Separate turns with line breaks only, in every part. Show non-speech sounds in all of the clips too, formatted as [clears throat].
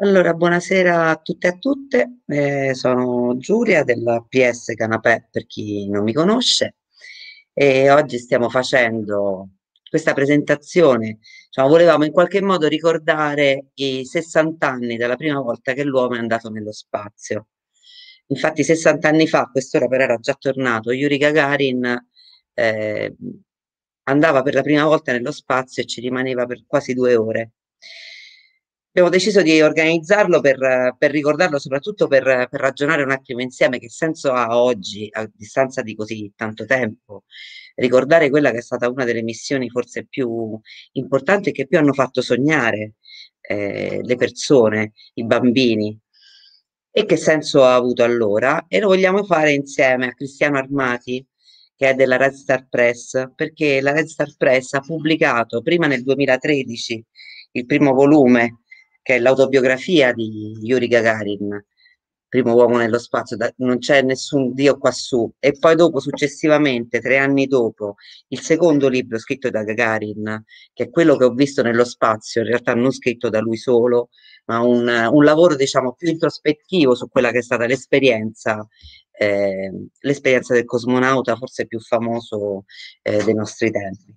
Allora, buonasera a tutte e a tutte, eh, sono Giulia della PS Canapè per chi non mi conosce. E oggi stiamo facendo questa presentazione, diciamo, volevamo in qualche modo ricordare i 60 anni dalla prima volta che l'uomo è andato nello spazio. Infatti 60 anni fa, quest'ora però era già tornato, Yuri Gagarin eh, andava per la prima volta nello spazio e ci rimaneva per quasi due ore abbiamo deciso di organizzarlo per, per ricordarlo, soprattutto per, per, ragionare un attimo insieme che senso ha oggi, a distanza di così tanto tempo, ricordare quella che è stata una delle missioni forse più importanti e che più hanno fatto sognare eh, le persone, i bambini. E che senso ha avuto allora? E lo vogliamo fare insieme a Cristiano Armati, che è della Red Star Press, perché la Red Star Press ha pubblicato prima nel 2013 il primo volume che è l'autobiografia di Yuri Gagarin, primo uomo nello spazio, da, non c'è nessun Dio quassù, e poi dopo, successivamente, tre anni dopo, il secondo libro scritto da Gagarin, che è quello che ho visto nello spazio, in realtà non scritto da lui solo, ma un, un lavoro, diciamo, più introspettivo su quella che è stata l'esperienza eh, l'esperienza del cosmonauta forse più famoso eh, dei nostri tempi.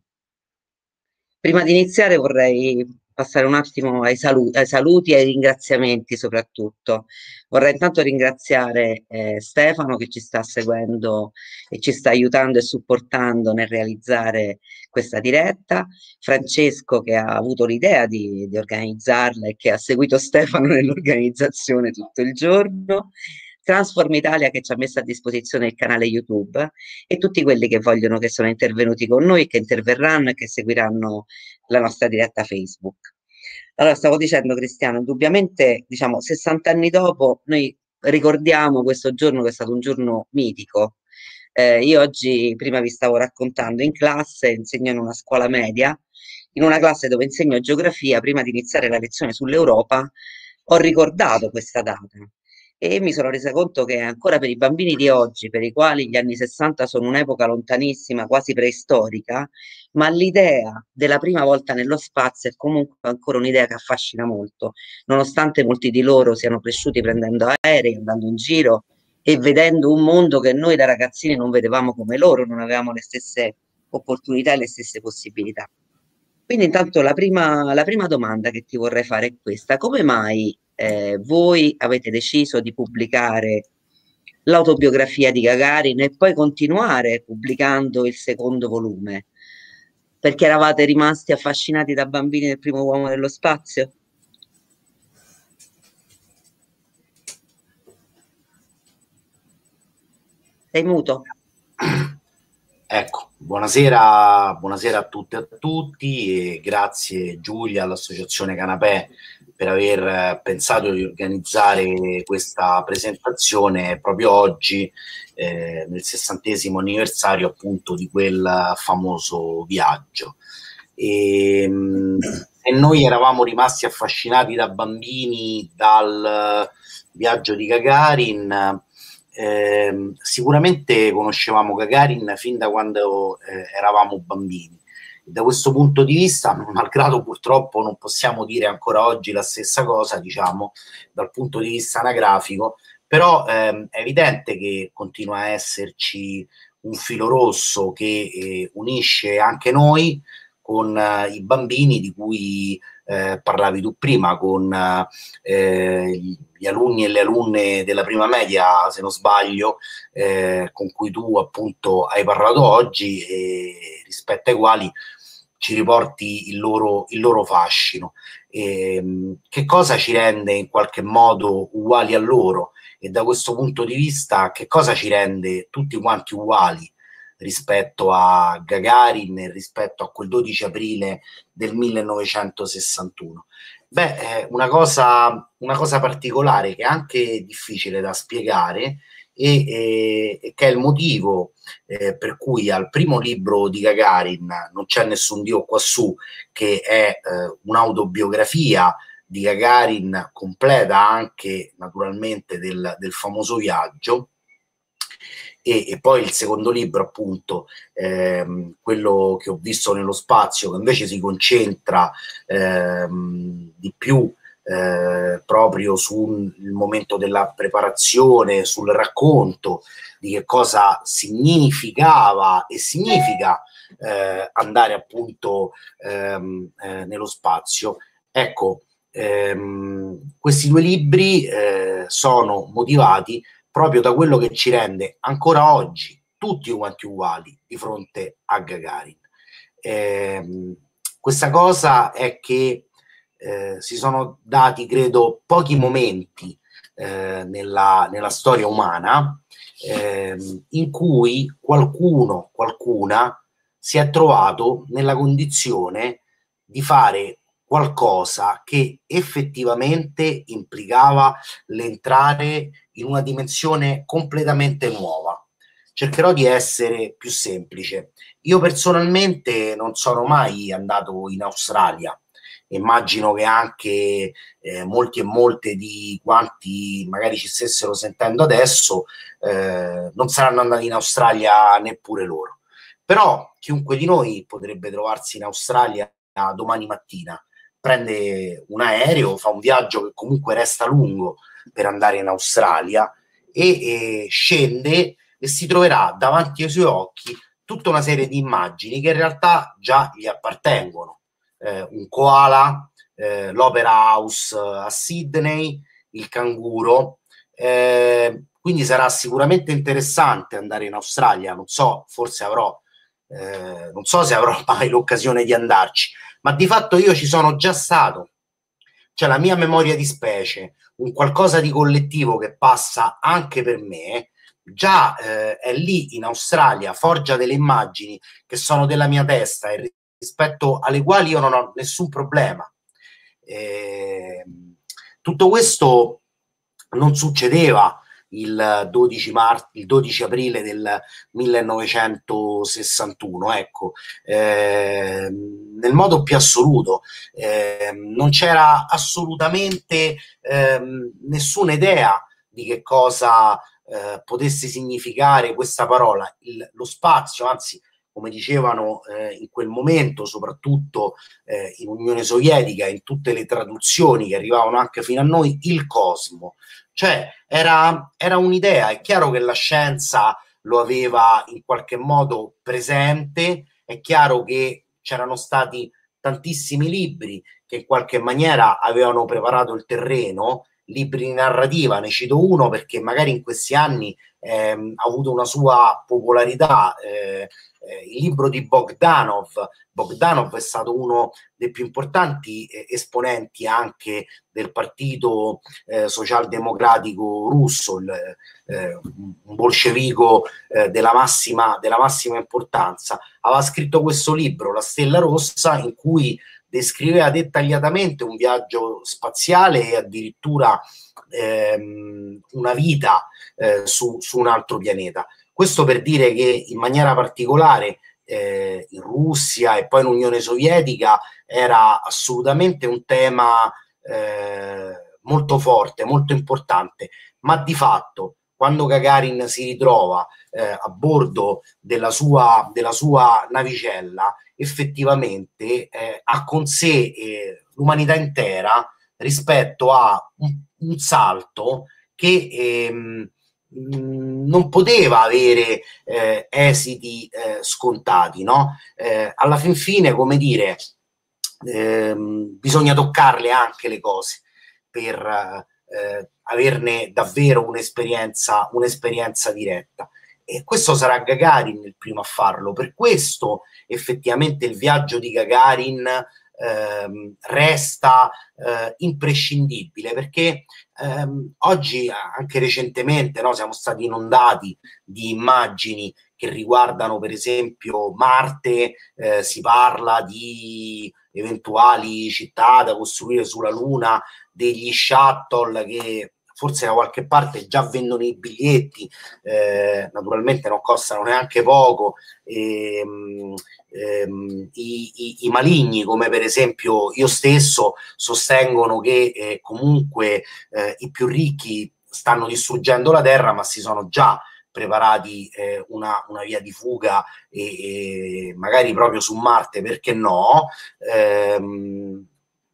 Prima di iniziare vorrei passare un attimo ai, saluti, ai saluti e ai ringraziamenti soprattutto. Vorrei intanto ringraziare eh, Stefano che ci sta seguendo e ci sta aiutando e supportando nel realizzare questa diretta, Francesco che ha avuto l'idea di, di organizzarla e che ha seguito [laughs] Stefano nell'organizzazione tutto il giorno, Transform Italia che ci ha messo a disposizione il canale YouTube e tutti quelli che vogliono che sono intervenuti con noi, che interverranno e che seguiranno la nostra diretta Facebook. Allora, stavo dicendo Cristiano, indubbiamente, diciamo, 60 anni dopo, noi ricordiamo questo giorno che è stato un giorno mitico. Eh, io oggi, prima vi stavo raccontando, in classe, insegno in una scuola media, in una classe dove insegno geografia, prima di iniziare la lezione sull'Europa, ho ricordato questa data e mi sono resa conto che ancora per i bambini di oggi, per i quali gli anni 60 sono un'epoca lontanissima, quasi preistorica, ma l'idea della prima volta nello spazio è comunque ancora un'idea che affascina molto, nonostante molti di loro siano cresciuti prendendo aerei, andando in giro e vedendo un mondo che noi da ragazzini non vedevamo come loro, non avevamo le stesse opportunità e le stesse possibilità. Quindi intanto la prima, la prima domanda che ti vorrei fare è questa, come mai eh, voi avete deciso di pubblicare l'autobiografia di Gagarin e poi continuare pubblicando il secondo volume? Perché eravate rimasti affascinati da bambini del primo uomo dello spazio? Sei muto?
Ecco, buonasera, buonasera a tutte e a tutti e grazie Giulia all'Associazione Canapè per aver pensato di organizzare questa presentazione proprio oggi, eh, nel sessantesimo anniversario appunto di quel famoso viaggio. E, ehm, e noi eravamo rimasti affascinati da bambini dal viaggio di Gagarin. Eh, sicuramente conoscevamo Gagarin fin da quando eh, eravamo bambini da questo punto di vista, malgrado purtroppo non possiamo dire ancora oggi la stessa cosa, diciamo, dal punto di vista anagrafico, però ehm, è evidente che continua a esserci un filo rosso che eh, unisce anche noi con eh, i bambini di cui eh, parlavi tu prima, con eh, gli alunni e le alunne della prima media, se non sbaglio, eh, con cui tu appunto hai parlato oggi e rispetto ai quali ci riporti il loro, il loro fascino. E, ehm, che cosa ci rende in qualche modo uguali a loro? E da questo punto di vista, che cosa ci rende tutti quanti uguali rispetto a Gagarin e rispetto a quel 12 aprile del 1961? Beh, è una cosa, una cosa particolare che è anche difficile da spiegare e, e, che è il motivo eh, per cui al primo libro di Gagarin, Non c'è nessun Dio quassù, che è eh, un'autobiografia di Gagarin completa anche naturalmente del, del famoso viaggio, e, e, poi il secondo libro, appunto, ehm, quello che ho visto nello spazio, che invece si concentra ehm, di più eh, proprio sul momento della preparazione, sul racconto di che cosa significava e significa eh, andare appunto ehm, eh, nello spazio. Ecco, ehm, questi due libri eh, sono motivati proprio da quello che ci rende ancora oggi tutti quanti uguali di fronte a Gagarin. Eh, questa cosa è che eh, si sono dati, credo, pochi momenti eh, nella, nella, storia umana ehm, in cui qualcuno, qualcuna si è trovato nella condizione di fare qualcosa che effettivamente implicava l'entrare in una dimensione completamente nuova. Cercherò di essere più semplice. Io personalmente non sono mai andato in Australia. Immagino che anche eh, molti e molte di quanti magari ci stessero sentendo adesso eh, non saranno andati in Australia neppure loro. Però chiunque di noi potrebbe trovarsi in Australia domani mattina prende un aereo, fa un viaggio che comunque resta lungo per andare in Australia e, e scende e si troverà davanti ai suoi occhi tutta una serie di immagini che in realtà già gli appartengono. Eh, un koala, eh, l'Opera House a Sydney, il canguro. Eh, quindi sarà sicuramente interessante andare in Australia. Non so, forse avrò, eh, non so se avrò [laughs] mai l'occasione di andarci, ma di fatto io ci sono già stato. Cioè la mia memoria di specie, un qualcosa di collettivo che passa anche per me, già eh, è lì in Australia, forgia delle immagini che sono della mia testa e rispetto alle quali io non ho nessun problema. Eh, tutto questo non succedeva il 12, mar- il 12 aprile del 1961, ecco, eh, nel modo più assoluto. Eh, non c'era assolutamente eh, nessuna idea di che cosa eh, potesse significare questa parola, il, lo spazio, anzi come dicevano eh, in quel momento, soprattutto eh, in Unione Sovietica, in tutte le traduzioni che arrivavano anche fino a noi, il cosmo. Cioè era, era un'idea, è chiaro che la scienza lo aveva in qualche modo presente, è chiaro che c'erano stati tantissimi libri che in qualche maniera avevano preparato il terreno, libri di narrativa, ne cito uno perché magari in questi anni ehm, ha avuto una sua popolarità, eh, eh, il libro di Bogdanov. Bogdanov è stato uno dei più importanti eh, esponenti anche del partito eh, socialdemocratico russo, il, eh, un bolscevico eh, della massima, della massima importanza. Aveva scritto questo libro, La Stella Rossa, in cui descriveva dettagliatamente un viaggio spaziale e addirittura ehm, una vita eh, su, su, un altro pianeta. Questo per dire che in maniera particolare eh, in Russia e poi in Unione Sovietica era assolutamente un tema eh, molto forte, molto importante, ma di fatto quando Gagarin si ritrova eh, a bordo della sua, della sua navicella, effettivamente eh, ha con sé eh, l'umanità intera rispetto a un, un salto che ehm, non poteva avere eh, esiti eh, scontati, no? Eh, alla fin fine, come dire, ehm, bisogna toccarle anche le cose per eh, averne davvero un'esperienza, un'esperienza diretta. E questo sarà Gagarin il primo a farlo. Per questo effettivamente il viaggio di Gagarin ehm, resta eh, imprescindibile perché ehm, oggi, anche recentemente, no, siamo stati inondati di immagini che riguardano per esempio Marte, eh, si parla di eventuali città da costruire sulla Luna, degli shuttle che forse da qualche parte già vendono i biglietti, eh, naturalmente non costano neanche poco, ehm, ehm, i, i, i, maligni come per esempio io stesso sostengono che eh, comunque eh, i più ricchi stanno distruggendo la terra ma si sono già preparati eh, una, una, via di fuga e, e, magari proprio su Marte perché no? Ehm,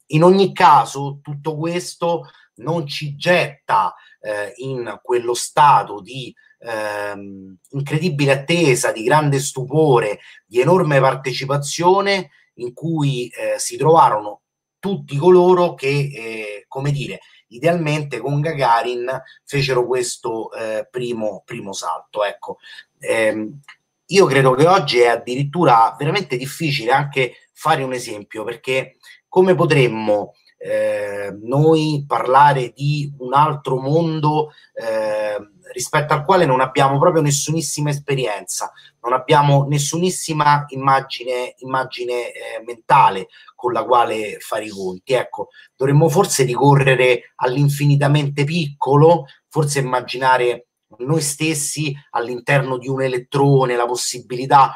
in ogni caso, tutto questo non ci getta eh, in quello stato di ehm, incredibile attesa, di grande stupore, di enorme partecipazione in cui eh, si trovarono tutti coloro che, eh, come dire, idealmente con Gagarin fecero questo eh, primo, primo salto. Ecco, ehm, io credo che oggi è addirittura veramente difficile anche fare un esempio perché come potremmo eh, noi parlare di un altro mondo eh, rispetto al quale non abbiamo proprio nessunissima esperienza, non abbiamo nessunissima immagine, immagine eh, mentale con la quale fare i conti. Ecco, dovremmo forse ricorrere all'infinitamente piccolo, forse immaginare noi stessi all'interno di un elettrone, la possibilità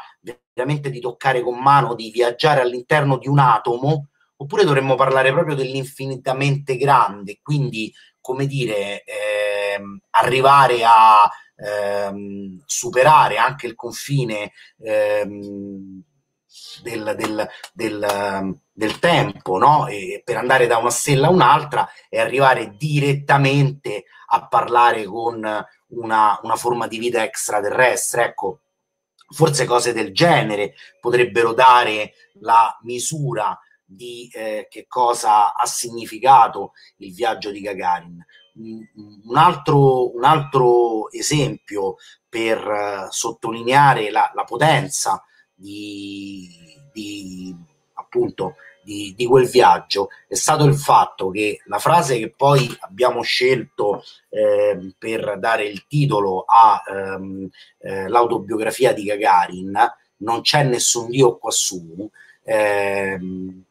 veramente di toccare con mano, di viaggiare all'interno di un atomo, oppure dovremmo parlare proprio dell'infinitamente grande, quindi come dire, ehm, arrivare a ehm, superare anche il confine ehm, del, del, del, del, tempo, no? Per andare da una stella a un'altra e arrivare direttamente a parlare con una, una forma di vita extraterrestre. Ecco, forse cose del genere potrebbero dare la misura di eh, che cosa ha significato il viaggio di Gagarin. Un altro, un altro esempio per uh, sottolineare la, la potenza di, di appunto di, di, quel viaggio è stato il fatto che la frase che poi abbiamo scelto eh, per dare il titolo all'autobiografia ehm, eh, di Gagarin, Non c'è nessun Dio quassù, ehm,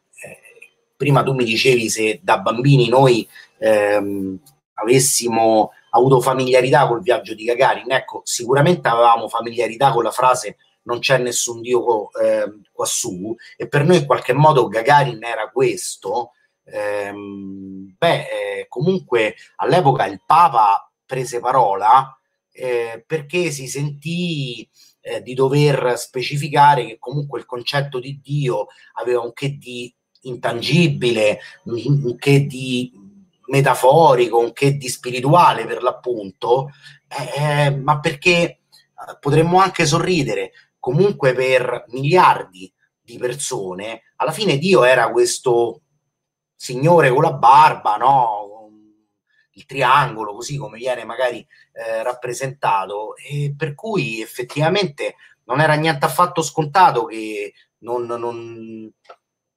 prima tu mi dicevi se da bambini noi ehm, avessimo avuto familiarità col viaggio di Gagarin, ecco, sicuramente avevamo familiarità con la frase non c'è nessun Dio eh, quassù, e per noi in qualche modo Gagarin era questo, ehm, beh, eh, comunque all'epoca il Papa prese parola eh, perché si sentì eh, di dover specificare che comunque il concetto di Dio aveva un che di intangibile, un che di metaforico, un che di spirituale per l'appunto, eh, ma perché eh, potremmo anche sorridere. Comunque per miliardi di persone, alla fine Dio era questo signore con la barba, no? il triangolo, così come viene magari eh, rappresentato, e per cui effettivamente non era niente affatto scontato che non, non,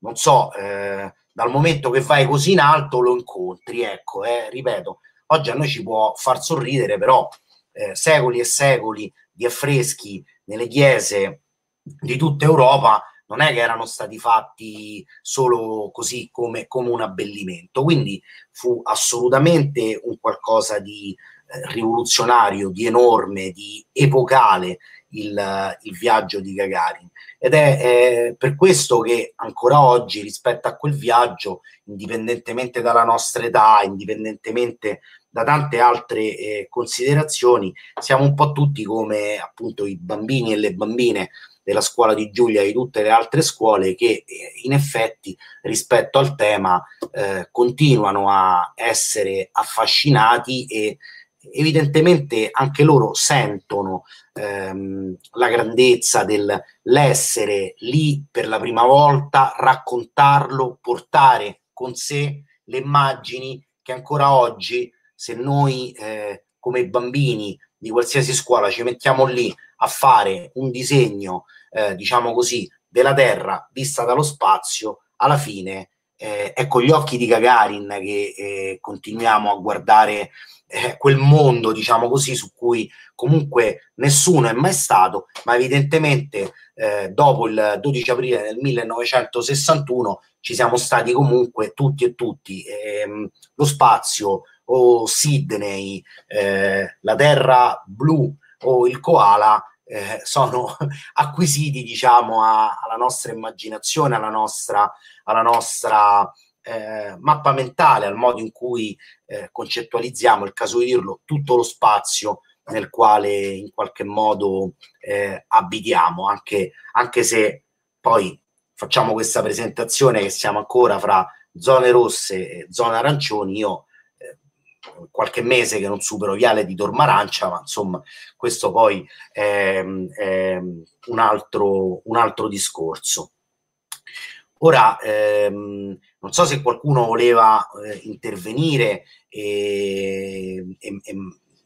non so, eh, dal momento che vai così in alto lo incontri, ecco, eh, ripeto, oggi a noi ci può far sorridere, però eh, secoli e secoli di affreschi nelle chiese di tutta Europa non è che erano stati fatti solo così come, come un abbellimento, quindi fu assolutamente un qualcosa di eh, rivoluzionario, di enorme, di epocale il, il viaggio di Gagarin. Ed è eh, per questo che ancora oggi rispetto a quel viaggio, indipendentemente dalla nostra età, indipendentemente da tante altre eh, considerazioni, siamo un po' tutti come appunto i bambini e le bambine della scuola di Giulia e di tutte le altre scuole che eh, in effetti rispetto al tema eh, continuano a essere affascinati e evidentemente anche loro sentono ehm, la grandezza dell'essere lì per la prima volta, raccontarlo, portare con sé le immagini che ancora oggi, se noi eh, come bambini di qualsiasi scuola ci mettiamo lì a fare un disegno, eh, diciamo così, della Terra vista dallo spazio, alla fine eh, è con gli occhi di Gagarin che eh, continuiamo a guardare eh, quel mondo, diciamo così, su cui comunque nessuno è mai stato, ma evidentemente eh, dopo il 12 aprile del 1961 ci siamo stati comunque tutti e tutti. Ehm, lo spazio o Sydney, eh, la terra blu o il koala eh, sono [laughs] acquisiti diciamo a, alla nostra immaginazione, alla nostra, alla nostra eh, mappa mentale, al modo in cui eh, concettualizziamo, il caso di dirlo, tutto lo spazio nel quale in qualche modo eh, abitiamo, anche, anche se poi facciamo questa presentazione che siamo ancora fra zone rosse e zone arancioni, io qualche mese che non supero Viale di Tormarancia, ma insomma questo poi è, è un, altro, un altro discorso. Ora, ehm, non so se qualcuno voleva eh, intervenire e, e, e,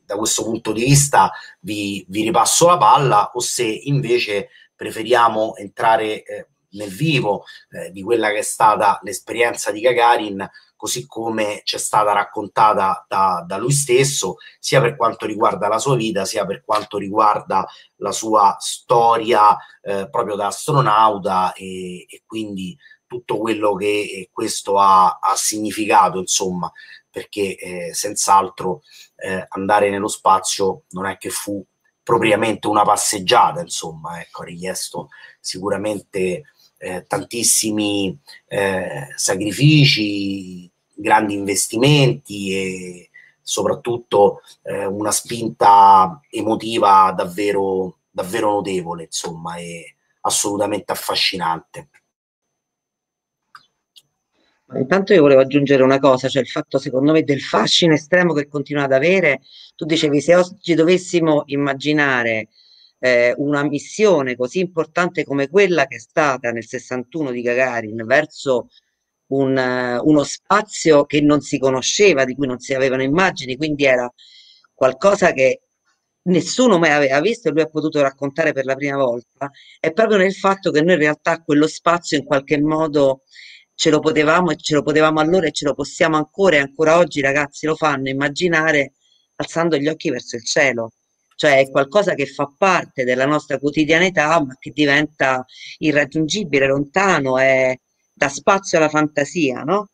da questo punto di vista vi, vi, ripasso la palla o se invece preferiamo entrare eh, nel vivo eh, di quella che è stata l'esperienza di Gagarin così come ci è stata raccontata da, da, lui stesso, sia per quanto riguarda la sua vita, sia per quanto riguarda la sua storia eh, proprio da astronauta e, e, quindi tutto quello che eh, questo ha, ha significato, insomma, perché eh, senz'altro eh, andare nello spazio non è che fu propriamente una passeggiata, insomma, ecco, ha richiesto sicuramente eh, tantissimi eh, sacrifici, grandi investimenti e soprattutto eh, una spinta emotiva davvero, davvero notevole, insomma, e assolutamente affascinante.
Intanto io volevo aggiungere una cosa, cioè il fatto secondo me del fascino estremo che continua ad avere, tu dicevi se oggi dovessimo immaginare eh, una missione così importante come quella che è stata nel 61 di Gagarin verso un, uno spazio che non si conosceva, di cui non si avevano immagini, quindi era qualcosa che nessuno mai aveva visto e lui ha potuto raccontare per la prima volta, è proprio nel fatto che noi in realtà quello spazio in qualche modo ce lo potevamo e ce lo potevamo allora e ce lo possiamo ancora e ancora oggi i ragazzi lo fanno immaginare alzando gli occhi verso il cielo. Cioè è qualcosa che fa parte della nostra quotidianità, ma che diventa irraggiungibile, lontano, è da spazio alla fantasia, no?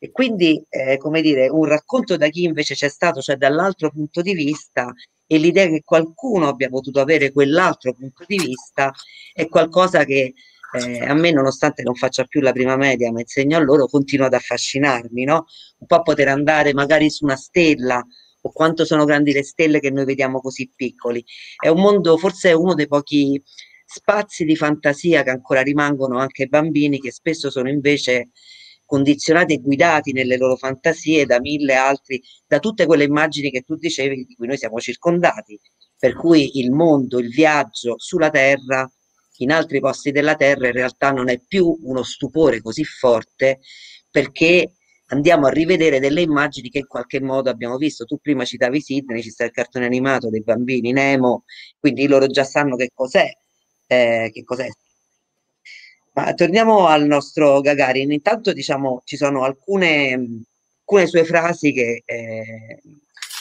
E quindi, eh, come dire, un racconto da chi invece c'è stato, cioè dall'altro punto di vista, e l'idea che qualcuno abbia potuto avere quell'altro punto di vista è qualcosa che eh, a me, nonostante non faccia più la prima media, ma insegno a loro, continua ad affascinarmi, no? Un po' poter andare magari su una stella o quanto sono grandi le stelle che noi vediamo così piccoli. È un mondo, forse è uno dei pochi spazi di fantasia che ancora rimangono anche ai bambini, che spesso sono invece condizionati e guidati nelle loro fantasie da mille altri, da tutte quelle immagini che tu dicevi di cui noi siamo circondati. Per cui il mondo, il viaggio sulla Terra, in altri posti della Terra, in realtà non è più uno stupore così forte perché andiamo a rivedere delle immagini che in qualche modo abbiamo visto. Tu prima citavi Sidney, ci sta il cartone animato dei bambini, Nemo, quindi loro già sanno che cos'è. Eh, che cos'è. Ma torniamo al nostro Gagarin. Intanto diciamo ci sono alcune, alcune sue frasi che, eh,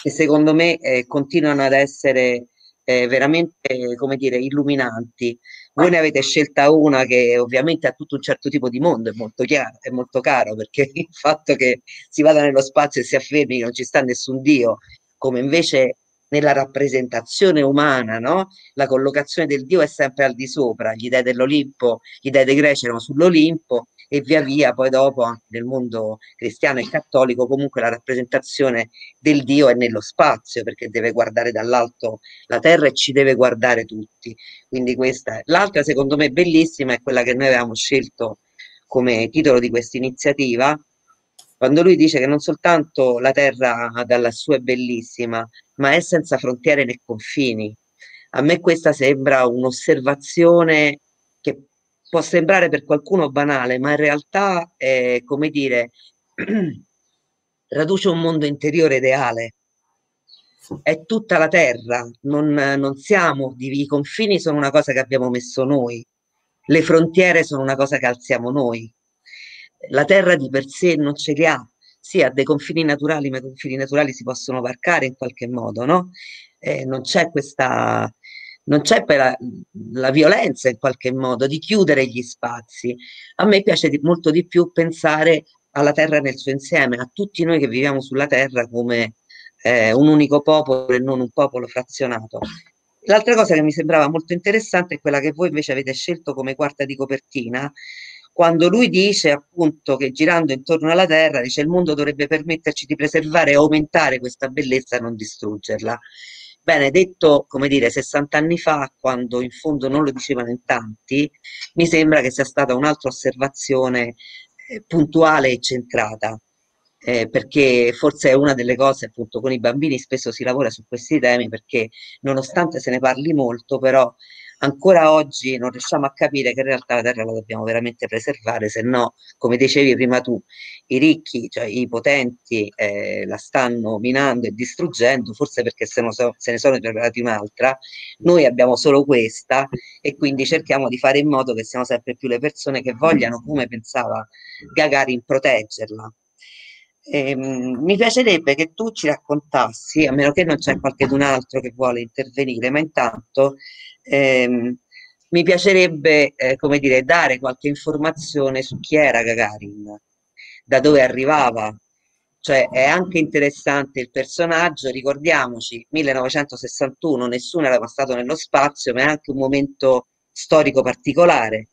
che secondo me eh, continuano ad essere eh, veramente, come dire, illuminanti. Voi ne avete scelta una che ovviamente ha tutto un certo tipo di mondo, è molto chiaro, è molto caro, perché il fatto che si vada nello spazio e si affermi che non ci sta nessun Dio, come invece nella rappresentazione umana, no? la collocazione del Dio è sempre al di sopra, gli dei dell'Olimpo, gli dei dei greci erano sull'Olimpo e via via poi dopo anche nel mondo cristiano e cattolico comunque la rappresentazione del Dio è nello spazio perché deve guardare dall'alto la terra e ci deve guardare tutti. Quindi questa. L'altra secondo me bellissima è quella che noi avevamo scelto come titolo di questa iniziativa, quando lui dice che non soltanto la terra dalla sua è bellissima, ma è senza frontiere né confini. A me questa sembra un'osservazione che può sembrare per qualcuno banale, ma in realtà è, come dire, [clears throat] traduce un mondo interiore ideale. È tutta la terra, non, non siamo, i confini sono una cosa che abbiamo messo noi, le frontiere sono una cosa che alziamo noi. La terra di per sé non ce li ha, sì, ha dei confini naturali, ma i confini naturali si possono varcare in qualche modo, no? Eh, non c'è questa, non c'è per la, la, violenza in qualche modo di chiudere gli spazi. A me piace di, molto di più pensare alla terra nel suo insieme, a tutti noi che viviamo sulla terra come eh, un unico popolo e non un popolo frazionato. L'altra cosa che mi sembrava molto interessante è quella che voi invece avete scelto come quarta di copertina, quando lui dice appunto che girando intorno alla Terra, dice il mondo dovrebbe permetterci di preservare e aumentare questa bellezza e non distruggerla. Bene, detto, come dire, 60 anni fa, quando in fondo non lo dicevano in tanti, mi sembra che sia stata un'altra osservazione eh, puntuale e centrata. Eh, perché forse è una delle cose appunto con i bambini spesso si lavora su questi temi perché nonostante se ne parli molto però ancora oggi non riusciamo a capire che in realtà la terra la dobbiamo veramente preservare, se no, come dicevi prima tu, i ricchi, cioè i potenti, eh, la stanno minando e distruggendo, forse perché se, no, se ne sono rivelati un'altra, noi abbiamo solo questa e quindi cerchiamo di fare in modo che siano sempre più le persone che vogliano, come pensava Gagarin, proteggerla. Ehm, mi piacerebbe che tu ci raccontassi, a meno che non c'è qualcun altro che vuole intervenire, ma intanto ehm, mi piacerebbe, eh, come dire, dare qualche informazione su chi era Gagarin, da dove arrivava. Cioè è anche interessante il personaggio, ricordiamoci, 1961, nessuno era passato nello spazio, ma è anche un momento storico particolare.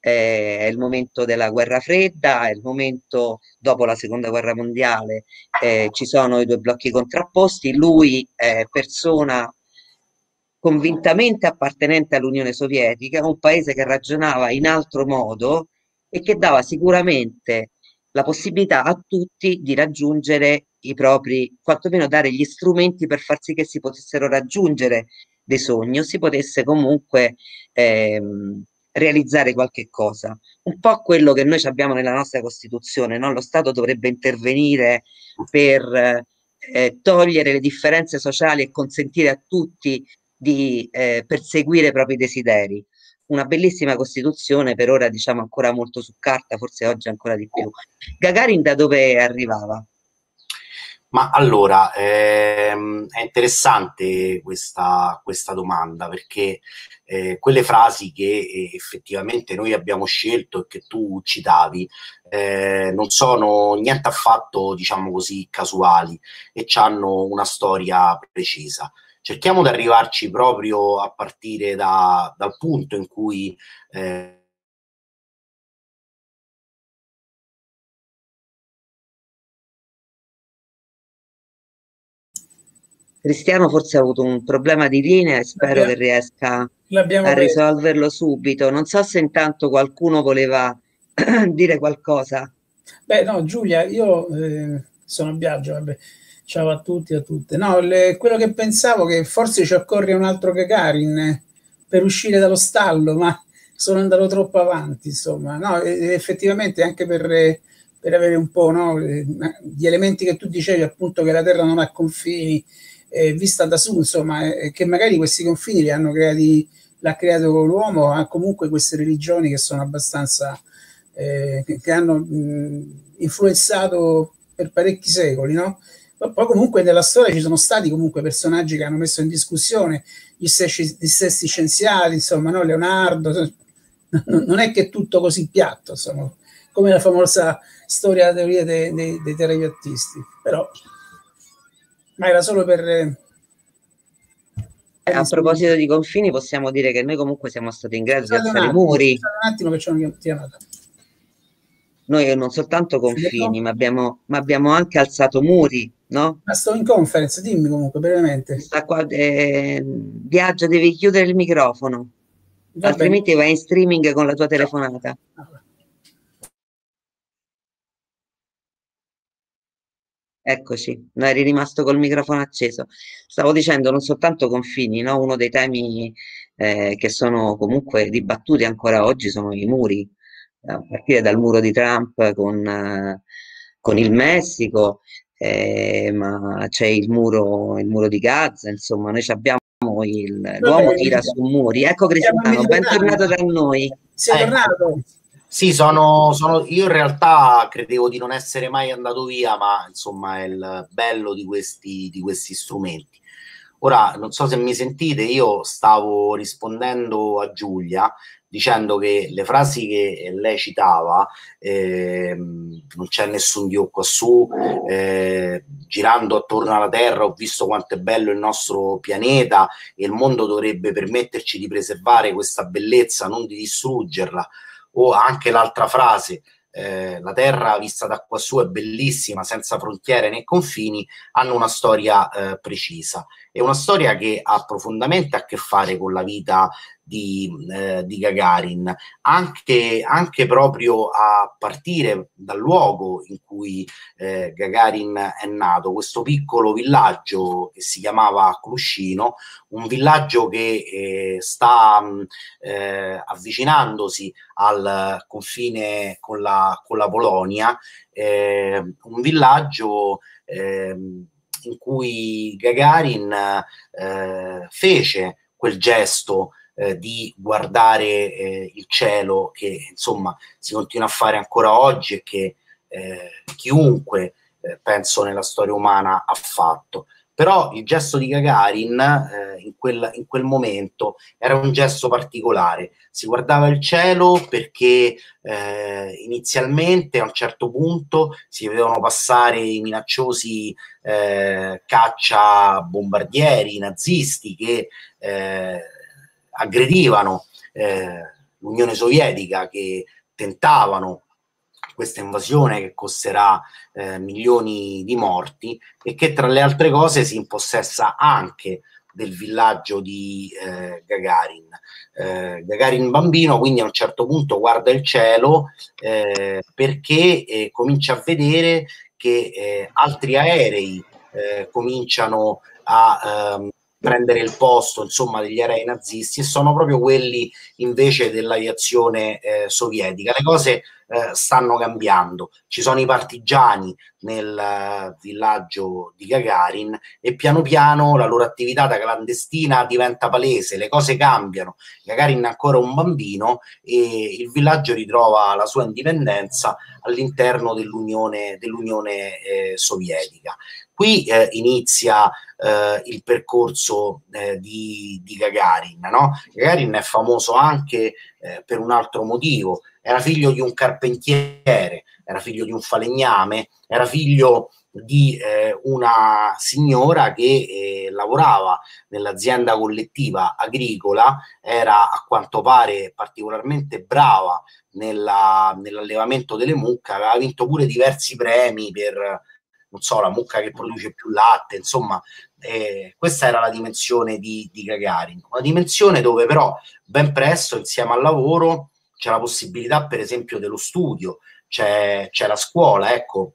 Eh, è il momento della guerra fredda, è il momento dopo la seconda guerra mondiale, eh, ci sono i due blocchi contrapposti, lui è persona convintamente appartenente all'Unione Sovietica, un paese che ragionava in altro modo e che dava sicuramente la possibilità a tutti di raggiungere i propri, quantomeno dare gli strumenti per far sì che si potessero raggiungere dei sogni o si potesse comunque ehm, realizzare qualche cosa. Un po' quello che noi abbiamo nella nostra Costituzione, no? lo Stato dovrebbe intervenire per eh, togliere le differenze sociali e consentire a tutti di eh, perseguire i propri desideri. Una bellissima Costituzione, per ora diciamo ancora molto su carta, forse oggi ancora di più. Gagarin da dove arrivava?
Ma allora, ehm, è interessante questa, questa domanda perché eh, quelle frasi che eh, effettivamente noi abbiamo scelto e che tu citavi eh, non sono niente affatto, diciamo così, casuali e hanno una storia precisa cerchiamo di arrivarci proprio a partire da, dal punto in cui eh,
Cristiano forse ha avuto un problema di linea e spero che riesca a risolverlo subito. Non so se intanto qualcuno voleva [clears throat] dire qualcosa.
Beh, no, Giulia, io eh, sono a viaggio, vabbè. Ciao a tutti e a tutte. No, le, quello che pensavo che forse ci occorre un altro Gagarin eh, per uscire dallo stallo, ma sono andato troppo avanti, insomma. No, effettivamente anche per, per avere un po' no, gli elementi che tu dicevi, appunto che la Terra non ha confini, eh, vista da su, insomma, eh, che magari questi confini li hanno creati, l'ha creato l'uomo, ha comunque queste religioni che sono abbastanza, eh, che hanno mh, influenzato per parecchi secoli, no? Poi comunque nella storia ci sono stati comunque personaggi che hanno messo in discussione gli stessi, gli stessi scienziati, insomma, no? Leonardo, non è che è tutto così piatto, insomma, come la famosa storia della teoria dei, dei, dei terrapiattisti, però ma era solo per... Eh,
a proposito di confini, possiamo dire che noi comunque siamo stati in grado di alzare i muri.
Un attimo che c'è una chiamata
noi non soltanto confini, ma abbiamo, ma abbiamo, anche alzato muri, no?
Ma sto in conference, dimmi comunque brevemente.
Sta qua, eh, viaggio, devi chiudere il microfono, Va altrimenti bene. vai in streaming con la tua telefonata. Eccoci, non eri rimasto col microfono acceso. Stavo dicendo non soltanto confini, no? uno dei temi eh, che sono comunque dibattuti ancora oggi sono i muri, a partire dal muro di Trump con, eh, con il Messico, eh, ma c'è il muro, il muro di Gaza, insomma, noi abbiamo il, l'uomo tira su muri. Ecco Cristiano, bentornato da noi.
Sei ecco. tornato?
Sì, sono, sono, io in realtà credevo di non essere mai andato via, ma insomma è il bello di questi, di questi strumenti. Ora, non so se mi sentite, io stavo rispondendo a Giulia dicendo che le frasi che lei citava, eh, non c'è nessun Dio quassù, eh, girando attorno alla Terra ho visto quanto è bello il nostro pianeta e il mondo dovrebbe permetterci di preservare questa bellezza, non di distruggerla, o anche l'altra frase, eh, la terra vista da quassù è bellissima, senza frontiere né confini, hanno una storia eh, precisa. È una storia che ha profondamente a che fare con la vita di, eh, di Gagarin, anche, anche, proprio a partire dal luogo in cui eh, Gagarin è nato, questo piccolo villaggio che si chiamava Cluscino, un villaggio che eh, sta eh, avvicinandosi al confine con la, con la Polonia, eh, un villaggio ehm, in cui Gagarin eh, fece quel gesto eh, di guardare eh, il cielo che insomma si continua a fare ancora oggi e che eh, chiunque eh, penso nella storia umana ha fatto. Però il gesto di Gagarin eh, in, quel, in, quel, momento era un gesto particolare. Si guardava il cielo perché eh, inizialmente a un certo punto si vedevano passare i minacciosi eh, caccia bombardieri nazisti che eh, aggredivano eh, l'Unione Sovietica, che tentavano questa invasione che costerà eh, milioni di morti e che tra le altre cose si impossessa anche del villaggio di eh, Gagarin. Eh, Gagarin bambino quindi a un certo punto guarda il cielo eh, perché eh, comincia a vedere che eh, altri aerei eh, cominciano a ehm, prendere il posto insomma degli aerei nazisti e sono proprio quelli invece dell'aviazione eh, sovietica. Le cose eh, stanno cambiando, ci sono i partigiani nel uh, villaggio di Gagarin e piano piano la loro attività da clandestina diventa palese, le cose cambiano, Gagarin è ancora un bambino e il villaggio ritrova la sua indipendenza all'interno dell'Unione, dell'Unione eh, Sovietica. Qui eh, inizia eh, il percorso eh, di, di, Gagarin. No? Gagarin è famoso anche eh, per un altro motivo, era figlio di un carpentiere, era figlio di un falegname, era figlio di eh, una signora che eh, lavorava nell'azienda collettiva agricola, era a quanto pare particolarmente brava nella, nell'allevamento delle mucche, aveva vinto pure diversi premi per non so, la mucca che produce più latte, insomma, eh, questa era la dimensione di, di Gagarin, una dimensione dove però ben presto, insieme al lavoro, c'è la possibilità, per esempio, dello studio, c'è, c'è la scuola, ecco,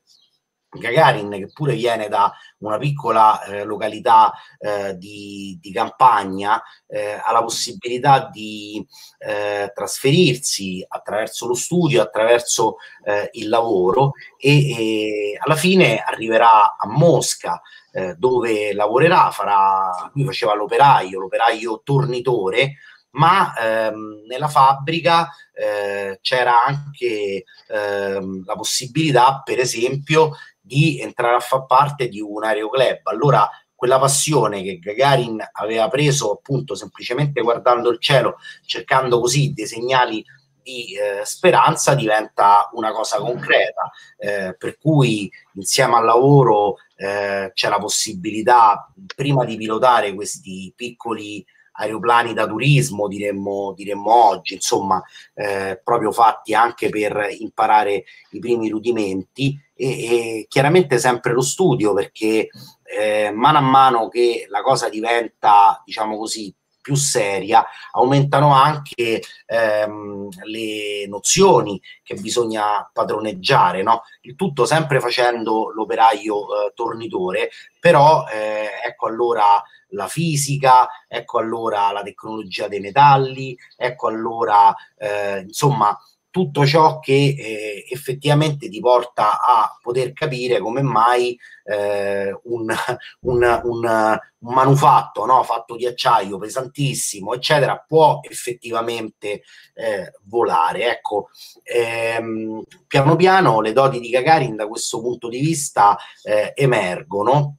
Gagarin, che pure viene da una piccola eh, località eh, di, di, campagna, eh, ha la possibilità di eh, trasferirsi attraverso lo studio, attraverso eh, il lavoro e, e, alla fine arriverà a Mosca eh, dove lavorerà, farà, lui faceva l'operaio, l'operaio tornitore, ma ehm, nella fabbrica eh, c'era anche ehm, la possibilità, per esempio, di entrare a far parte di un aeroclub. Allora quella passione che Gagarin aveva preso appunto semplicemente guardando il cielo, cercando così dei segnali di eh, speranza diventa una cosa concreta, eh, per cui insieme al lavoro eh, c'è la possibilità prima di pilotare questi piccoli aeroplani da turismo, diremmo, diremmo oggi, insomma, eh, proprio fatti anche per imparare i primi rudimenti. E, e chiaramente sempre lo studio perché eh, mano a mano che la cosa diventa, diciamo così, più seria, aumentano anche ehm, le nozioni che bisogna padroneggiare, no? il tutto sempre facendo l'operaio eh, tornitore, però eh, ecco allora la fisica, ecco allora la tecnologia dei metalli, ecco allora eh, insomma tutto ciò che eh, effettivamente ti porta a poter capire come mai eh, un, [laughs] un, un, un, manufatto no? fatto di acciaio pesantissimo, eccetera, può effettivamente eh, volare. Ecco, ehm, piano piano le doti di Gagarin da questo punto di vista eh, emergono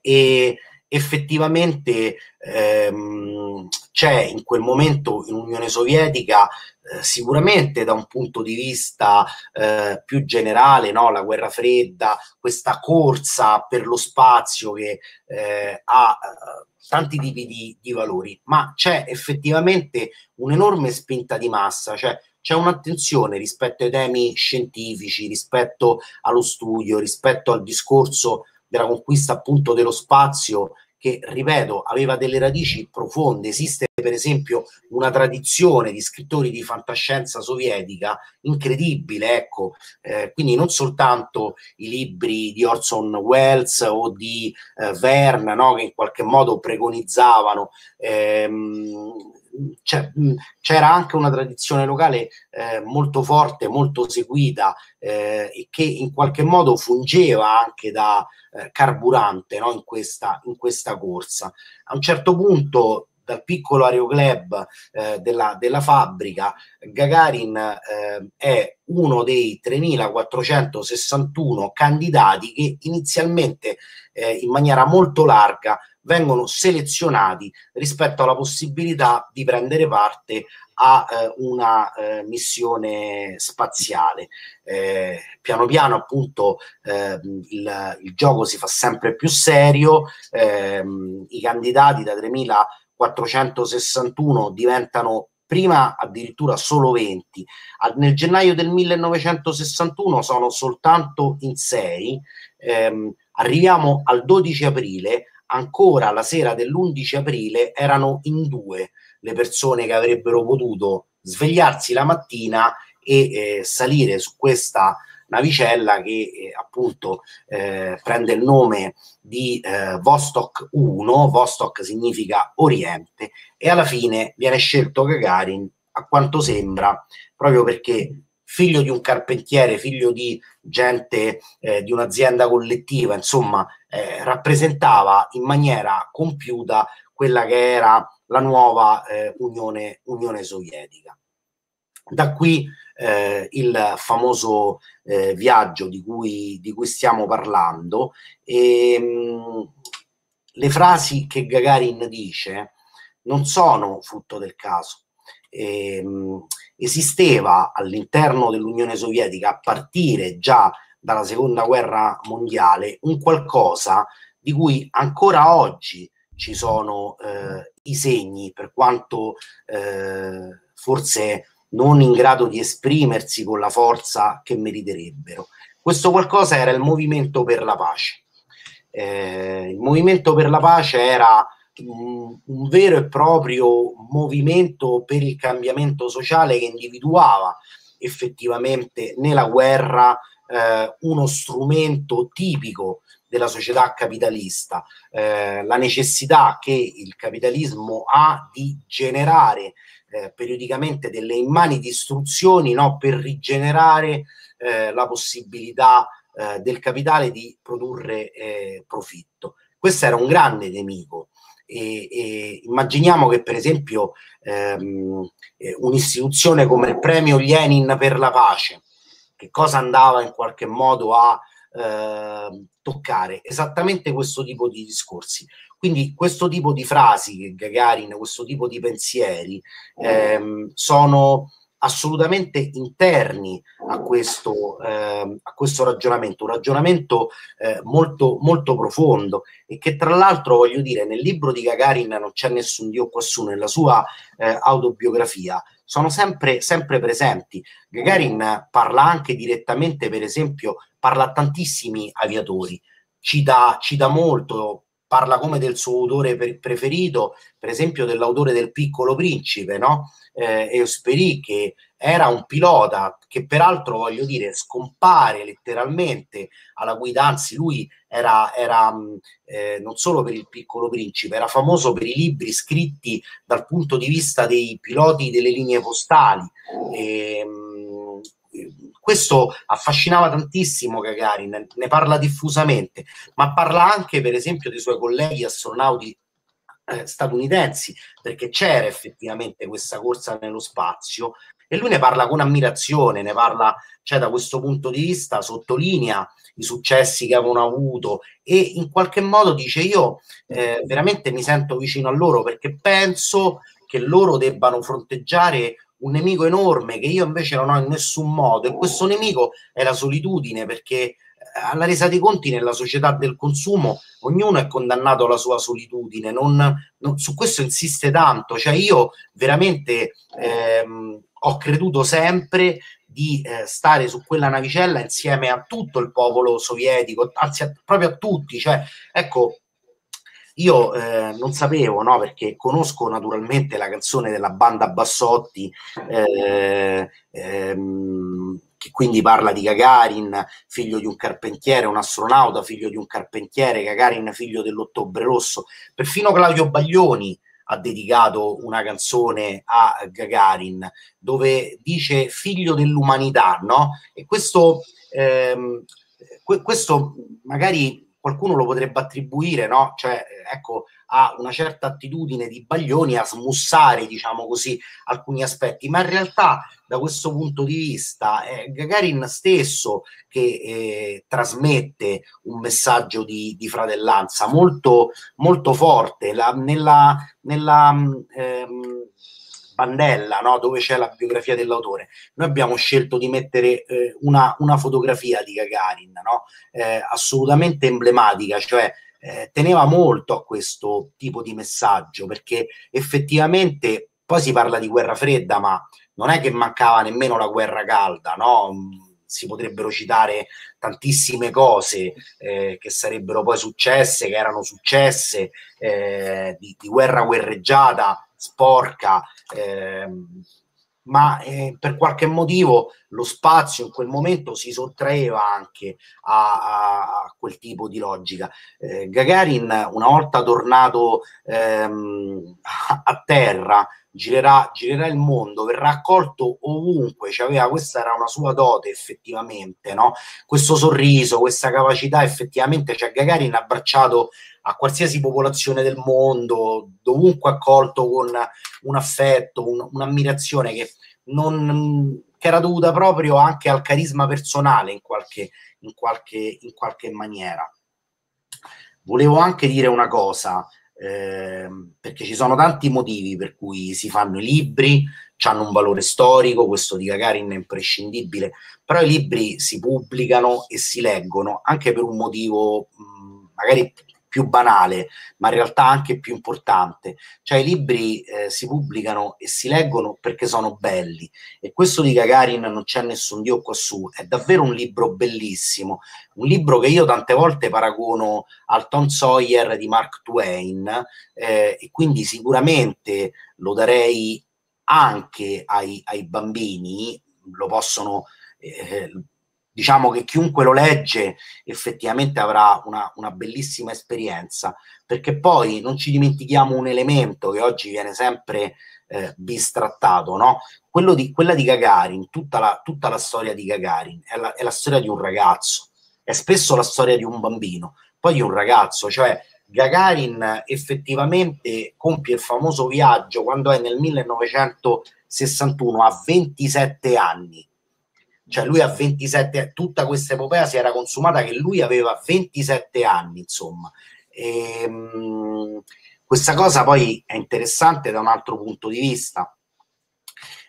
e effettivamente ehm, c'è in quel momento in Unione Sovietica eh, sicuramente da un punto di vista eh, più generale, no? la guerra fredda, questa corsa per lo spazio che eh, ha eh, tanti tipi di, di, valori, ma c'è effettivamente un'enorme spinta di massa, cioè c'è un'attenzione rispetto ai temi scientifici, rispetto allo studio, rispetto al discorso della conquista appunto dello spazio che, ripeto, aveva delle radici profonde. Esiste, per esempio, una tradizione di scrittori di fantascienza sovietica incredibile, ecco, eh, quindi non soltanto i libri di Orson Welles o di eh, Verne, no, che in qualche modo preconizzavano. Ehm, c'era anche una tradizione locale eh, molto forte, molto seguita eh, e che in qualche modo fungeva anche da eh, carburante no? in, questa, in questa corsa. A un certo punto dal piccolo aeroclub eh, della, della, fabbrica, Gagarin eh, è uno dei 3.461 candidati che inizialmente eh, in maniera molto larga vengono selezionati rispetto alla possibilità di prendere parte a eh, una eh, missione spaziale. Eh, piano piano appunto ehm, il, il, gioco si fa sempre più serio, ehm, i candidati da 3461 diventano prima addirittura solo 20. nel gennaio del 1961 sono soltanto in 6, ehm, arriviamo al 12 aprile ancora la sera dell'11 aprile erano in due le persone che avrebbero potuto svegliarsi la mattina e eh, salire su questa navicella che eh, appunto eh, prende il nome di eh, Vostok 1, Vostok significa Oriente, e alla fine viene scelto Gagarin, a quanto sembra, proprio perché figlio di un carpentiere, figlio di gente eh, di un'azienda collettiva, insomma, eh, rappresentava in maniera compiuta quella che era la nuova eh, Unione, Unione, Sovietica. Da qui eh, il famoso eh, viaggio di cui, di cui, stiamo parlando. E, mh, le frasi che Gagarin dice non sono frutto del caso. E, ehm, mh, esisteva all'interno dell'Unione Sovietica a partire già dalla seconda guerra mondiale un qualcosa di cui ancora oggi ci sono eh, i segni, per quanto eh, forse non in grado di esprimersi con la forza che meriterebbero. Questo qualcosa era il movimento per la pace. Eh, il movimento per la pace era un, vero e proprio movimento per il cambiamento sociale che individuava effettivamente nella guerra eh, uno strumento tipico della società capitalista, eh, la necessità che il capitalismo ha di generare eh, periodicamente delle immani di istruzioni no, per rigenerare eh, la possibilità eh, del capitale di produrre eh, profitto. Questo era un grande nemico e, e immaginiamo che per esempio ehm, eh, un'istituzione come il premio Lenin per la pace, che cosa andava in qualche modo a eh, toccare? Esattamente questo tipo di discorsi. Quindi questo tipo di frasi, Gagarin, questo tipo di pensieri ehm, sono assolutamente interni a questo, eh, a questo ragionamento, un ragionamento eh, molto, molto profondo e che tra l'altro voglio dire nel libro di Gagarin non c'è nessun Dio quassù, nella sua eh, autobiografia sono sempre, sempre presenti. Gagarin parla anche direttamente, per esempio, parla a tantissimi aviatori, cita, cita molto parla come del suo autore preferito, per esempio dell'autore del Piccolo Principe, no? Eh, Eusperi, che era un pilota che peraltro, voglio dire, scompare letteralmente alla guida, anzi lui era, era eh, non solo per il Piccolo Principe, era famoso per i libri scritti dal punto di vista dei piloti delle linee postali. E, ehm, questo affascinava tantissimo Gagarin, ne, parla diffusamente, ma parla anche per esempio dei suoi colleghi astronauti eh, statunitensi, perché c'era effettivamente questa corsa nello spazio e lui ne parla con ammirazione, ne parla, cioè da questo punto di vista sottolinea i successi che avevano avuto e in qualche modo dice io eh, veramente mi sento vicino a loro perché penso che loro debbano fronteggiare un nemico enorme che io invece non ho in nessun modo e questo nemico è la solitudine perché eh, alla resa dei conti nella società del consumo ognuno è condannato alla sua solitudine, non, non, su questo insiste tanto, cioè io veramente ehm, ho creduto sempre di eh, stare su quella navicella insieme a tutto il popolo sovietico, anzi a, proprio a tutti, cioè ecco io eh, non sapevo, no, perché conosco naturalmente la canzone della banda Bassotti, eh, ehm, che quindi parla di Gagarin, figlio di un carpentiere, un astronauta, figlio di un carpentiere, Gagarin, figlio dell'Ottobre Rosso. Perfino Claudio Baglioni ha dedicato una canzone a Gagarin dove dice figlio dell'umanità, no? E questo, ehm, questo magari qualcuno lo potrebbe attribuire, no? Cioè, ecco, a una certa attitudine di Baglioni a smussare, diciamo così, alcuni aspetti, ma in realtà da questo punto di vista è Gagarin stesso che eh, trasmette un messaggio di, di, fratellanza molto, molto forte. La, nella, nella ehm, Bandella, no? dove c'è la biografia dell'autore, noi abbiamo scelto di mettere eh, una, una, fotografia di Gagarin, no? eh, assolutamente emblematica, cioè eh, teneva molto a questo tipo di messaggio, perché effettivamente poi si parla di guerra fredda, ma non è che mancava nemmeno la guerra calda, no? si potrebbero citare tantissime cose eh, che sarebbero poi successe, che erano successe, eh, di, di, guerra guerreggiata, sporca, ehm, ma eh, per qualche motivo lo spazio in quel momento si sottraeva anche a, a, a quel tipo di logica. Eh, Gagarin, una volta tornato ehm, a, a terra, girerà, girerà, il mondo, verrà accolto ovunque, cioè aveva, questa era una sua dote effettivamente, no? questo sorriso, questa capacità effettivamente, cioè Gagarin ha abbracciato a qualsiasi popolazione del mondo, dovunque accolto con un affetto, un, un'ammirazione che, non, che, era dovuta proprio anche al carisma personale in qualche, in qualche, in qualche maniera. Volevo anche dire una cosa, eh, perché ci sono tanti motivi per cui si fanno i libri, hanno un valore storico, questo di Gagarin è imprescindibile, però i libri si pubblicano e si leggono anche per un motivo mh, magari più banale, ma in realtà anche più importante. Cioè i libri eh, si pubblicano e si leggono perché sono belli. E questo di Gagarin non c'è nessun dio quassù, è davvero un libro bellissimo, un libro che io tante volte paragono al Tom Sawyer di Mark Twain eh, e quindi sicuramente lo darei anche ai, ai bambini, lo possono... Eh, diciamo che chiunque lo legge effettivamente avrà una, una, bellissima esperienza, perché poi non ci dimentichiamo un elemento che oggi viene sempre eh, bistrattato, no? Di, quella di Gagarin, tutta la, tutta la storia di Gagarin è la, è la storia di un ragazzo, è spesso la storia di un bambino, poi di un ragazzo, cioè Gagarin effettivamente compie il famoso viaggio quando è nel 1961 a 27 anni cioè lui a 27, tutta questa epopea si era consumata che lui aveva 27 anni, insomma. E, ehm, mh, questa cosa poi è interessante da un altro punto di vista.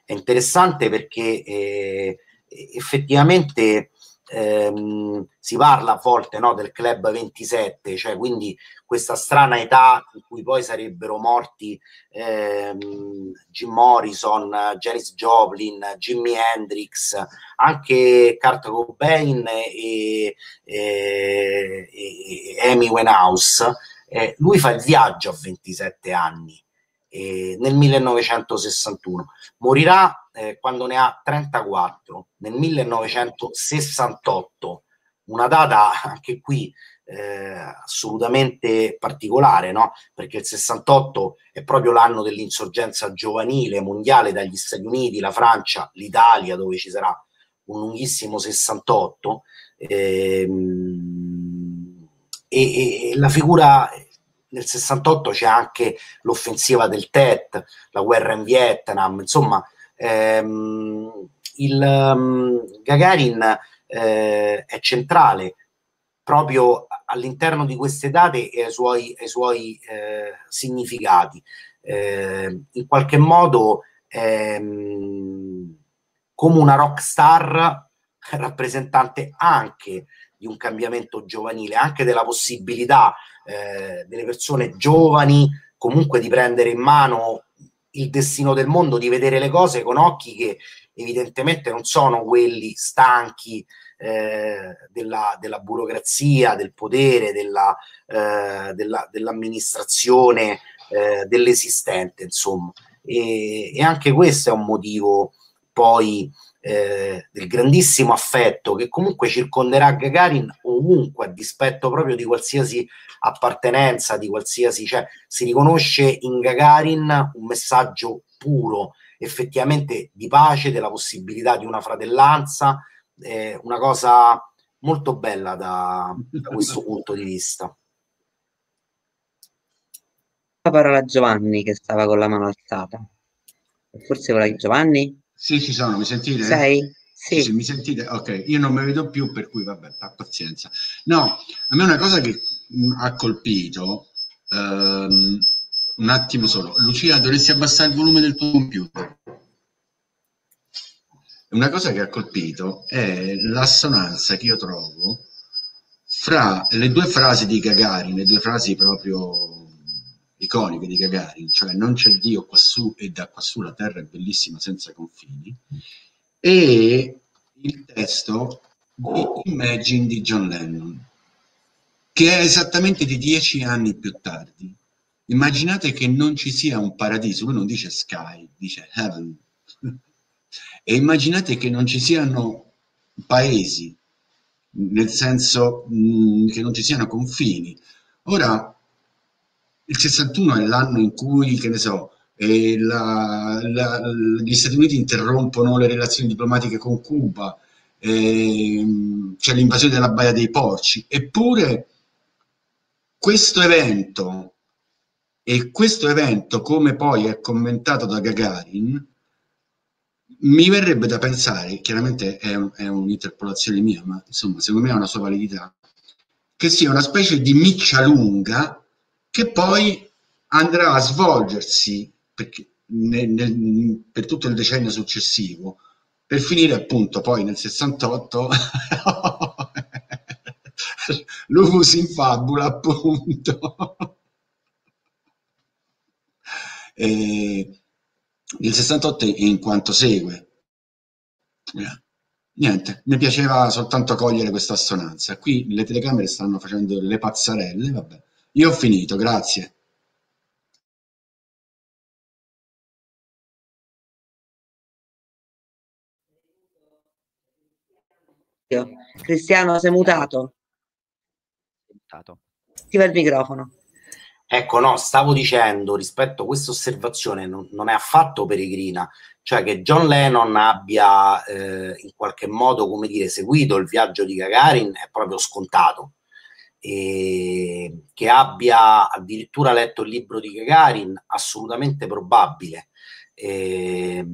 È interessante perché eh, effettivamente ehm, si parla a volte no, del club 27, cioè quindi questa strana età in cui poi sarebbero morti ehm, Jim Morrison, Janis Joplin, Jimi Hendrix, anche Kurt Cobain e, e, e Amy Winehouse. Eh, lui fa il viaggio a 27 anni eh, nel 1961. Morirà eh, quando ne ha 34, nel 1968. Una data anche qui eh, assolutamente particolare, no? perché il 68 è proprio l'anno dell'insorgenza giovanile mondiale dagli Stati Uniti, la Francia, l'Italia, dove ci sarà un lunghissimo 68. Ehm, e, e la figura nel 68 c'è anche l'offensiva del Tet, la guerra in Vietnam, insomma, ehm, il um, Gagarin eh, è centrale proprio all'interno di queste date e ai suoi, ai suoi eh, significati. Eh, in qualche modo ehm, come una rock star [laughs] rappresentante anche di un cambiamento giovanile, anche della possibilità eh, delle persone giovani comunque di prendere in mano il destino del mondo, di vedere le cose con occhi che evidentemente non sono quelli stanchi eh, della, della, burocrazia, del potere, della, eh, della, dell'amministrazione, eh, dell'esistente, insomma. E, e, anche questo è un motivo poi eh, del grandissimo affetto che comunque circonderà Gagarin ovunque, a dispetto proprio di qualsiasi appartenenza, di qualsiasi, cioè si riconosce in Gagarin un messaggio puro, effettivamente di pace, della possibilità di una fratellanza, eh, una cosa molto bella da, da questo [laughs] punto di vista.
La parola a Giovanni che stava con la mano alzata. Forse quella di Giovanni?
Sì, ci sono, mi sentite?
Sei?
Sì. sì. mi sentite? Ok, io non mi vedo più, per cui vabbè, pazienza. No, a me una cosa che mh, ha colpito, um, un attimo solo, Lucia, dovresti abbassare il volume del tuo computer. Una cosa che ha colpito è l'assonanza che io trovo fra le due frasi di Gagarin, le due frasi proprio iconiche di Gagarin, cioè non c'è Dio quassù e da quassù la terra è bellissima senza confini, e il testo di Imagine di John Lennon, che è esattamente di dieci anni più tardi. Immaginate che non ci sia un paradiso, lui non dice sky, dice heaven. [laughs] e immaginate che non ci siano paesi, nel senso mh, mm, che non ci siano confini. Ora, il 61 è l'anno in cui, che ne so, eh, la, la, gli Stati Uniti interrompono le relazioni diplomatiche con Cuba, eh, c'è l'invasione della Baia dei Porci, eppure questo evento e questo evento, come poi è commentato da Gagarin, mi verrebbe da pensare, chiaramente è, è un'interpolazione mia, ma insomma, secondo me ha una sua validità, che sia una specie di miccia lunga che poi andrà a svolgersi perché, nel, nel, per tutto il decennio successivo, per finire appunto poi nel 68 l'umus [laughs] in fabula appunto. E il 68 in quanto segue. Niente, mi piaceva soltanto cogliere questa assonanza. Qui le telecamere stanno facendo le pazzarelle vabbè io ho finito, grazie.
Cristiano, sei mutato? Mutato. Attiva il microfono.
Ecco, no, stavo dicendo rispetto a questa osservazione non, non, è affatto peregrina, cioè che John Lennon abbia eh, in qualche modo, come dire, seguito il viaggio di Gagarin è proprio scontato eh, che abbia addirittura letto il libro di Gagarin, assolutamente probabile. Eh,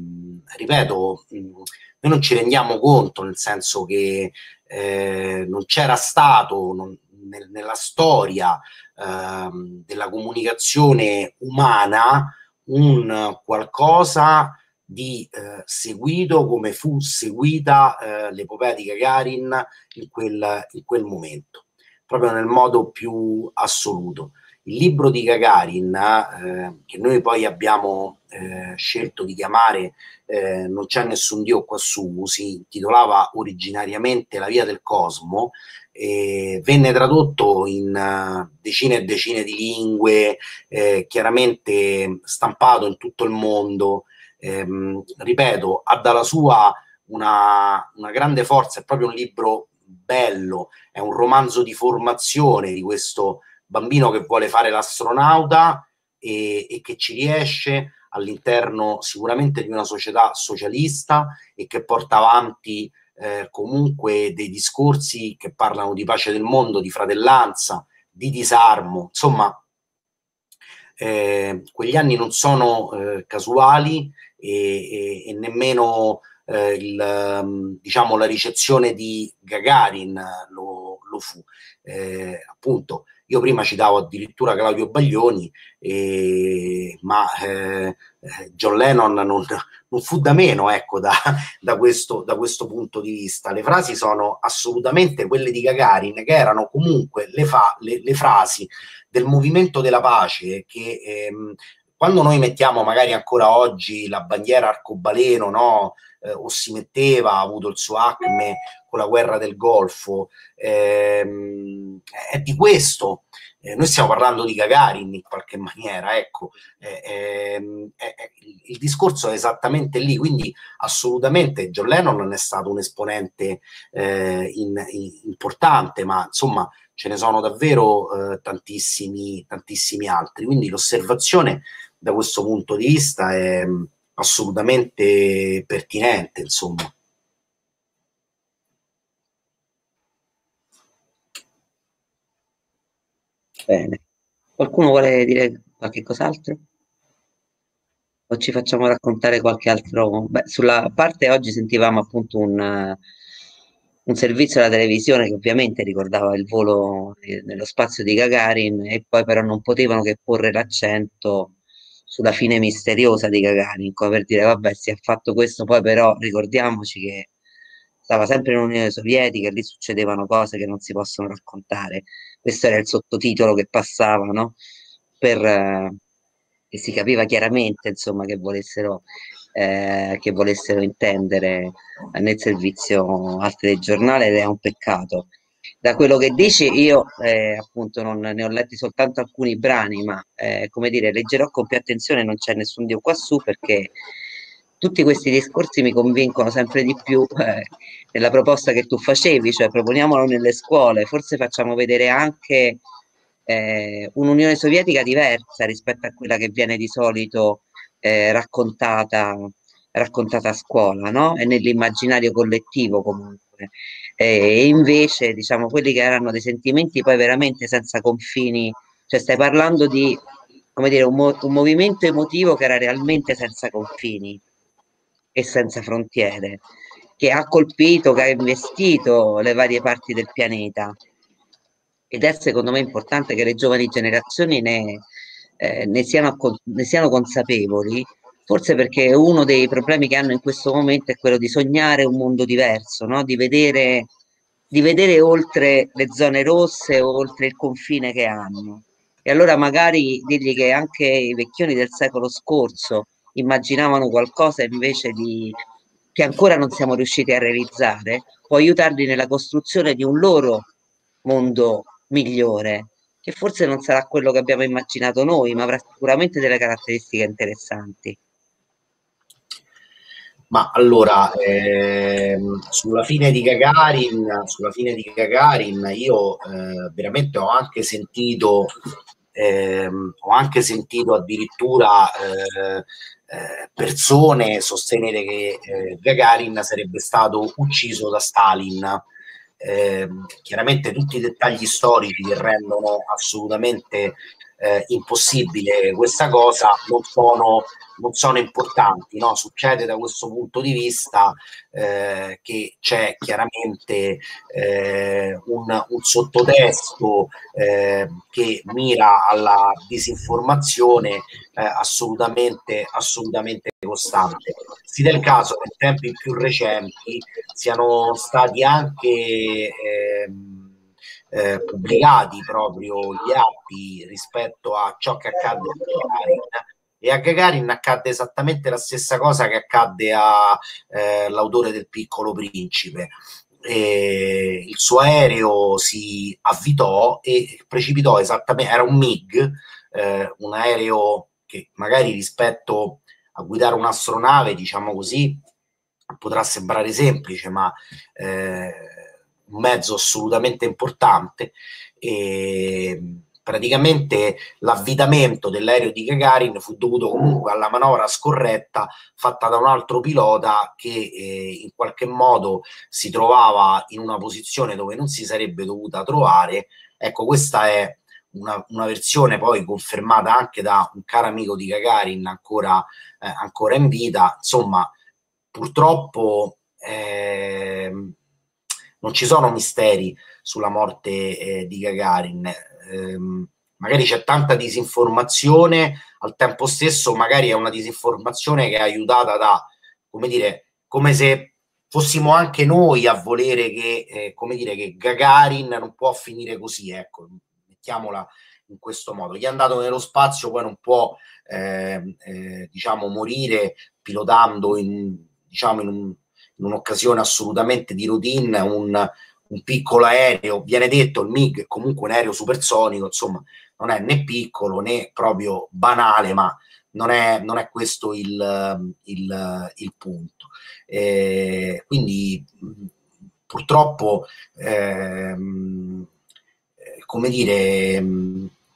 ripeto, noi non ci rendiamo conto, nel senso che eh, non c'era stato non, nel, nella storia ehm, della comunicazione umana un qualcosa di eh, seguito come fu seguita eh, l'epopea di Gagarin in quel, in quel momento proprio nel modo più assoluto. Il libro di Gagarin, eh, che noi poi abbiamo eh, scelto di chiamare eh, Non c'è nessun Dio quassù, si intitolava originariamente La via del cosmo, venne tradotto in uh, decine e decine di lingue, eh, chiaramente stampato in tutto il mondo. Ehm, ripeto, ha dalla sua una, una grande forza, è proprio un libro bello, è un romanzo di formazione di questo bambino che vuole fare l'astronauta e, e che ci riesce all'interno sicuramente di una società socialista e che porta avanti eh, comunque dei discorsi che parlano di pace del mondo, di fratellanza, di disarmo, insomma, eh, quegli anni non sono eh, casuali e, e, e nemmeno eh, il, ehm, diciamo, la ricezione di Gagarin lo, lo fu. Eh, appunto, io prima citavo addirittura Claudio Baglioni, eh, ma eh, John Lennon non, non, fu da meno ecco, da, da, questo, da, questo, punto di vista. Le frasi sono assolutamente quelle di Gagarin, che erano comunque le, fa, le, le frasi del movimento della pace che ehm, quando noi mettiamo magari ancora oggi la bandiera arcobaleno, no? eh, o si metteva, ha avuto il suo acme con la guerra del Golfo, ehm, è di questo. Eh, noi stiamo parlando di Gagarin in qualche maniera, ecco, eh, ehm, il discorso è esattamente lì, quindi assolutamente John Lennon non è stato un esponente eh, in, in, importante, ma insomma ce ne sono davvero eh, tantissimi, tantissimi altri, quindi l'osservazione da questo punto di vista è assolutamente pertinente, insomma.
Bene. Qualcuno vuole dire qualche cos'altro? O ci facciamo raccontare qualche altro? Beh, sulla parte oggi sentivamo appunto un, un servizio alla televisione che ovviamente ricordava il volo nello spazio di Gagarin e poi però non potevano che porre l'accento sulla fine misteriosa di Gagarin, per dire vabbè si è fatto questo, poi però ricordiamoci che stava sempre in Unione Sovietica e lì succedevano cose che non si possono raccontare. Questo era il sottotitolo che passava, no? Per, eh, e si capiva chiaramente insomma che volessero, eh, che volessero intendere nel servizio al telegiornale ed è un peccato. Da quello che dici io eh, appunto non ne ho letti soltanto alcuni brani, ma eh, come dire, leggerò con più attenzione, non c'è nessun Dio qua su perché tutti questi discorsi mi convincono sempre di più [laughs] eh, nella proposta che tu facevi, cioè proponiamolo nelle scuole, forse facciamo vedere anche eh, un'Unione Sovietica diversa rispetto a quella che viene di solito eh, raccontata, raccontata a scuola, no? E nell'immaginario collettivo comunque. E invece, diciamo, quelli che erano dei sentimenti poi veramente senza confini, cioè stai parlando di, come dire, un, mo- un movimento emotivo che era realmente senza confini e senza frontiere, che ha colpito, che ha investito le varie parti del pianeta. Ed è secondo me importante che le giovani generazioni ne, eh, ne, siano, ne siano consapevoli, forse perché uno dei problemi che hanno in questo momento è quello di sognare un mondo diverso, no? di, vedere, di vedere oltre le zone rosse, oltre il confine che hanno. E allora magari dirgli che anche i vecchioni del secolo scorso immaginavano qualcosa invece di, che ancora non siamo riusciti a realizzare, può aiutarli nella costruzione di un loro mondo migliore, che forse non sarà quello che abbiamo immaginato noi, ma avrà sicuramente delle caratteristiche interessanti.
Ma allora, ehm, sulla fine di Gagarin, sulla fine di Gagarin, io eh, veramente ho anche sentito, ehm, ho anche sentito addirittura eh, eh, persone sostenere che eh, Gagarin sarebbe stato ucciso da Stalin. Eh, chiaramente tutti i dettagli storici che rendono assolutamente eh, impossibile questa cosa non sono non sono importanti. No? Succede da questo punto di vista eh, che c'è chiaramente eh, un, un, sottotesto eh, che mira alla disinformazione eh, assolutamente, assolutamente costante. Si del caso che in tempi più recenti siano stati anche ehm, eh, pubblicati proprio gli atti rispetto a ciò che accade Gagarin e a Gagarin accadde esattamente la stessa cosa che accadde all'autore eh, del piccolo principe. E il suo aereo si avvitò e precipitò esattamente, era un MiG, eh, un aereo che magari rispetto a guidare un'astronave, diciamo così, potrà sembrare semplice, ma eh, un mezzo assolutamente importante. E, praticamente l'avvitamento dell'aereo di Gagarin fu dovuto comunque alla manovra scorretta fatta da un altro pilota che eh, in qualche modo si trovava in una posizione dove non si sarebbe dovuta trovare. Ecco, questa è una, una versione poi confermata anche da un caro amico di Gagarin ancora, eh, ancora in vita. Insomma, purtroppo eh, non ci sono misteri sulla morte eh, di Gagarin ehm, magari c'è tanta disinformazione, al tempo stesso magari è una disinformazione che è aiutata da, come dire, come se fossimo anche noi a volere che, eh, come dire, che Gagarin non può finire così, ecco, mettiamola in questo modo. Chi è andato nello spazio poi non può, eh, eh, diciamo, morire pilotando in, diciamo, in un in un'occasione assolutamente di routine un, un piccolo aereo, viene detto il MiG è comunque un aereo supersonico, insomma non è né piccolo né proprio banale, ma non è, non è questo il, il, il punto. Eh, quindi purtroppo, ehm, come dire,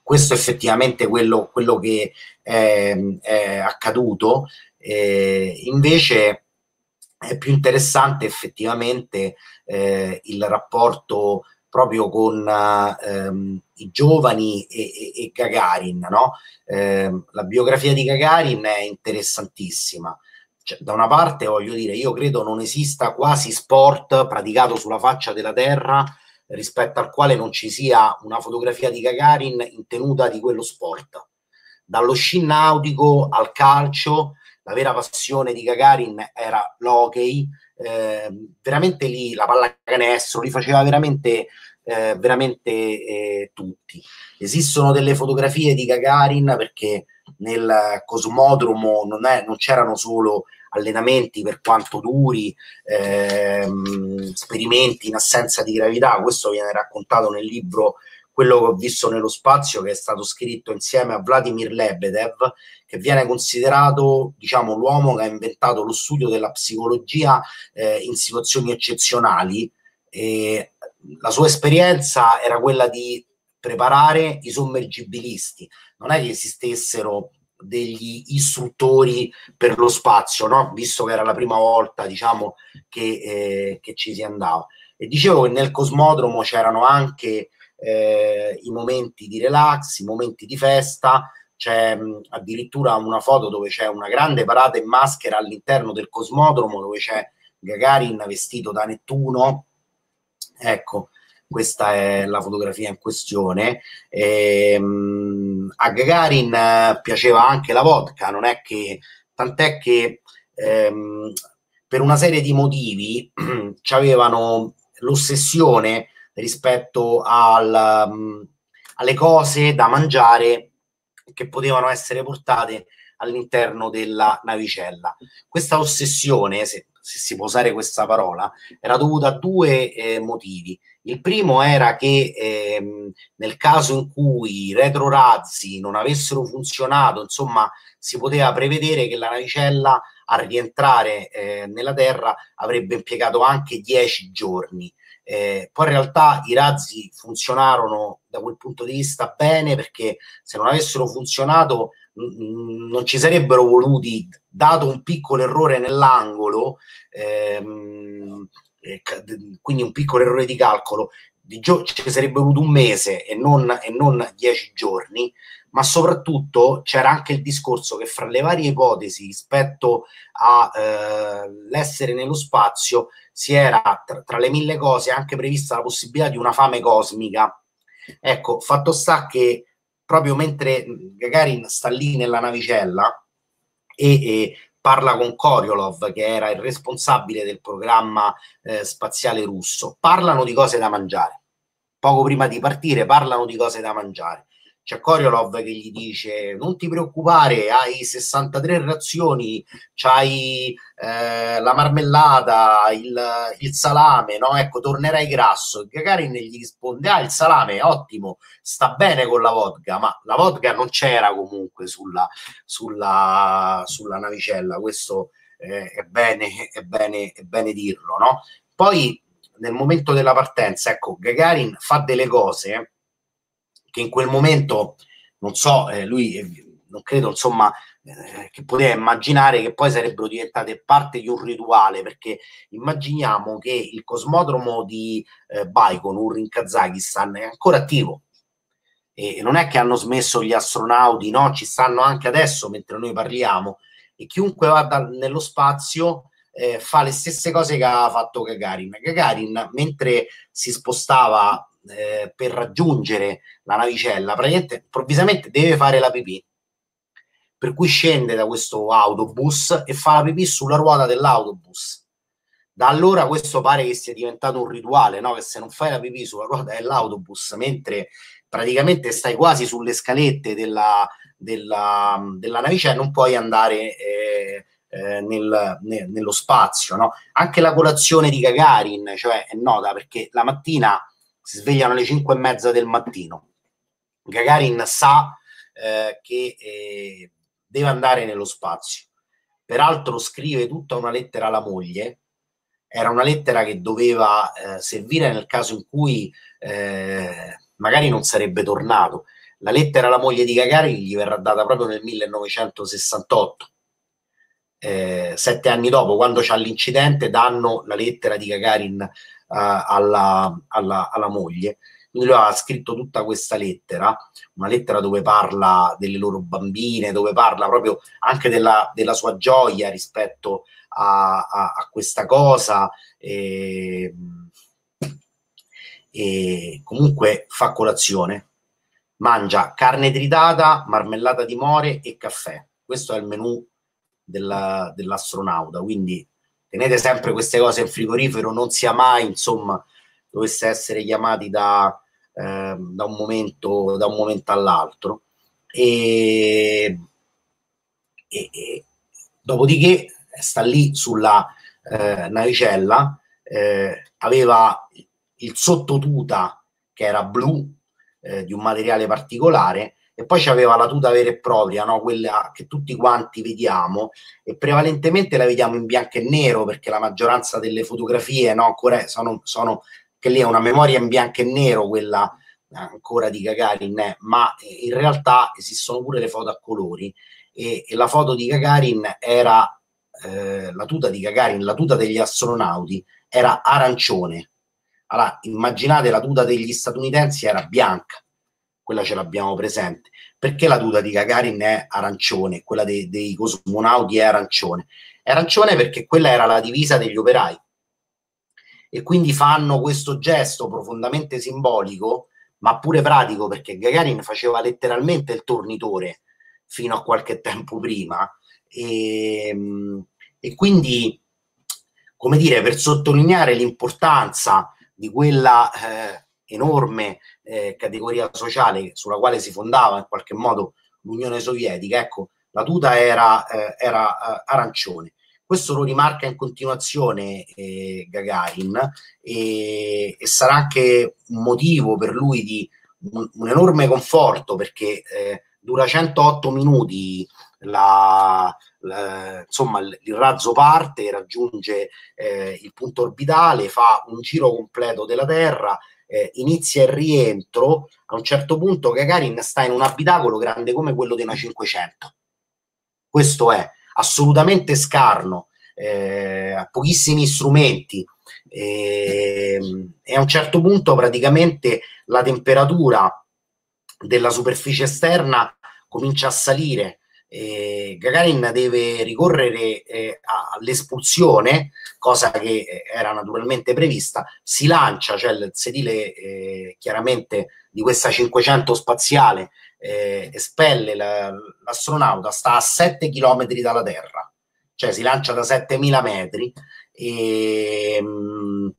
questo è effettivamente quello, quello che è, è accaduto. Eh, invece è più interessante effettivamente eh, il rapporto proprio con ehm, i giovani e, e, e Gagarin. No? Eh, la biografia di Gagarin è interessantissima. Cioè, da una parte voglio dire, io credo non esista quasi sport praticato sulla faccia della terra rispetto al quale non ci sia una fotografia di Gagarin in tenuta di quello sport. Dallo sci nautico al calcio, la vera passione di Gagarin era l'hockey, eh, veramente lì la pallacanestro, li faceva veramente, eh, veramente eh, tutti. Esistono delle fotografie di Gagarin perché nel cosmodromo non, è, non c'erano solo allenamenti per quanto duri, ehm, esperimenti in assenza di gravità, questo viene raccontato nel libro quello che ho visto nello spazio che è stato scritto insieme a Vladimir Lebedev che viene considerato diciamo l'uomo che ha inventato lo studio della psicologia eh, in situazioni eccezionali e la sua esperienza era quella di preparare i sommergibilisti non è che esistessero degli istruttori per lo spazio, no? visto che era la prima volta diciamo, che, eh, che ci si andava. E dicevo che nel cosmodromo c'erano anche eh, i momenti di relax, i momenti di festa, c'è mh, addirittura una foto dove c'è una grande parata in maschera all'interno del cosmodromo dove c'è Gagarin vestito da Nettuno. Ecco, questa è la fotografia in questione. E, ehm, a Gagarin eh, piaceva anche la vodka, non è che tant'è che ehm, per una serie di motivi [clears throat] avevano l'ossessione rispetto al, um, alle cose da mangiare che potevano essere portate all'interno della navicella. Questa ossessione, se, se si può usare questa parola, era dovuta a due eh, motivi. Il primo era che ehm, nel caso in cui i retrorazzi non avessero funzionato, insomma, si poteva prevedere che la navicella a rientrare eh, nella Terra avrebbe impiegato anche dieci giorni. Eh, poi in realtà i razzi funzionarono da quel punto di vista bene perché se non avessero funzionato non ci sarebbero voluti, dato un piccolo errore nell'angolo, ehm, eh, quindi un piccolo errore di calcolo, di ci sarebbe voluto un mese e non, e non dieci giorni, ma soprattutto c'era anche il discorso che fra le varie ipotesi rispetto all'essere eh, nello spazio si era tra, tra, le mille cose anche prevista la possibilità di una fame cosmica. Ecco, fatto sta che proprio mentre Gagarin sta lì nella navicella e, e parla con Koryolov, che era il responsabile del programma eh, spaziale russo, parlano di cose da mangiare. Poco prima di partire parlano di cose da mangiare c'è Koryolov che gli dice non ti preoccupare, hai 63 razioni, c'hai eh, la marmellata, il, il, salame, no? Ecco, tornerai grasso. Gagarin gli risponde, ah, il salame ottimo, sta bene con la vodka, ma la vodka non c'era comunque sulla, sulla, sulla navicella, questo eh, è, bene, è, bene, è bene dirlo, no? Poi nel momento della partenza, ecco, Gagarin fa delle cose che in quel momento, non so, eh, lui eh, non credo, insomma, eh, che poteva immaginare che poi sarebbero diventate parte di un rituale, perché immaginiamo che il cosmodromo di eh, Baikonur in Kazakistan è ancora attivo. E non è che hanno smesso gli astronauti, no? Ci stanno anche adesso mentre noi parliamo. E chiunque vada nello spazio eh, fa le stesse cose che ha fatto Gagarin. Gagarin, mentre si spostava eh, per raggiungere la navicella, praticamente improvvisamente deve fare la pipì. Per cui scende da questo autobus e fa la pipì sulla ruota dell'autobus. Da allora questo pare che sia diventato un rituale, no? che se non fai la pipì sulla ruota dell'autobus, mentre praticamente stai quasi sulle scalette della, della, della navicella, non puoi andare eh, eh, nel, ne, nello spazio. No? Anche la colazione di Gagarin, cioè è nota perché la mattina si svegliano alle 5 e mezza del mattino. Gagarin sa eh, che eh, deve andare nello spazio. Peraltro scrive tutta una lettera alla moglie, era una lettera che doveva eh, servire nel caso in cui eh, magari non sarebbe tornato. La lettera alla moglie di Gagarin gli verrà data proprio nel 1968. Eh, sette anni dopo, quando c'è l'incidente, danno la lettera di Gagarin alla, alla, alla, moglie. Quindi lui aveva scritto tutta questa lettera, una lettera dove parla delle loro bambine, dove parla proprio anche della, della sua gioia rispetto a, a, a questa cosa. E, e comunque fa colazione, mangia carne tritata, marmellata di more e caffè. Questo è il menù della, dell'astronauta, quindi tenete sempre queste cose in frigorifero, non sia mai, insomma, dovesse essere chiamati da, eh, da, un, momento, da un momento all'altro. E, e, e, dopodiché sta lì sulla eh, navicella, eh, aveva il sottotuta che era blu eh, di un materiale particolare e poi c'aveva la tuta vera e propria, no? quella che tutti quanti vediamo e prevalentemente la vediamo in bianco e nero perché la maggioranza delle fotografie no? ancora sono, sono che lì è una memoria in bianco e nero quella ancora di Gagarin, eh, ma in realtà esistono pure le foto a colori e, e la foto di Gagarin era eh, la tuta di Gagarin, la tuta degli astronauti era arancione allora, immaginate la tuta degli statunitensi era bianca, quella ce l'abbiamo presente. Perché la tuta di Gagarin è arancione, quella dei, dei cosmonauti è arancione? È arancione perché quella era la divisa degli operai. E quindi fanno questo gesto profondamente simbolico, ma pure pratico, perché Gagarin faceva letteralmente il tornitore fino a qualche tempo prima. E, e quindi, come dire, per sottolineare l'importanza di quella eh, enorme eh, categoria sociale sulla quale si fondava in qualche modo l'Unione Sovietica, ecco, la tuta era, eh, era eh, arancione. Questo lo rimarca in continuazione eh, Gagarin e, e, sarà anche un motivo per lui di un, un enorme conforto perché eh, dura 108 minuti la, la, insomma il, razzo parte, raggiunge eh, il punto orbitale, fa un giro completo della Terra, eh, inizia il rientro, a un certo punto Gagarin sta in un abitacolo grande come quello di una 500. Questo è assolutamente scarno, eh, ha pochissimi strumenti eh, e a un certo punto praticamente la temperatura della superficie esterna comincia a salire eh, Gagarin deve ricorrere eh, all'espulsione, cosa che eh, era naturalmente prevista, si lancia, cioè il sedile eh, chiaramente di questa 500 spaziale eh, espelle la, l'astronauta, sta a 7 km dalla Terra, cioè si lancia da 7000 metri. E mh, mm,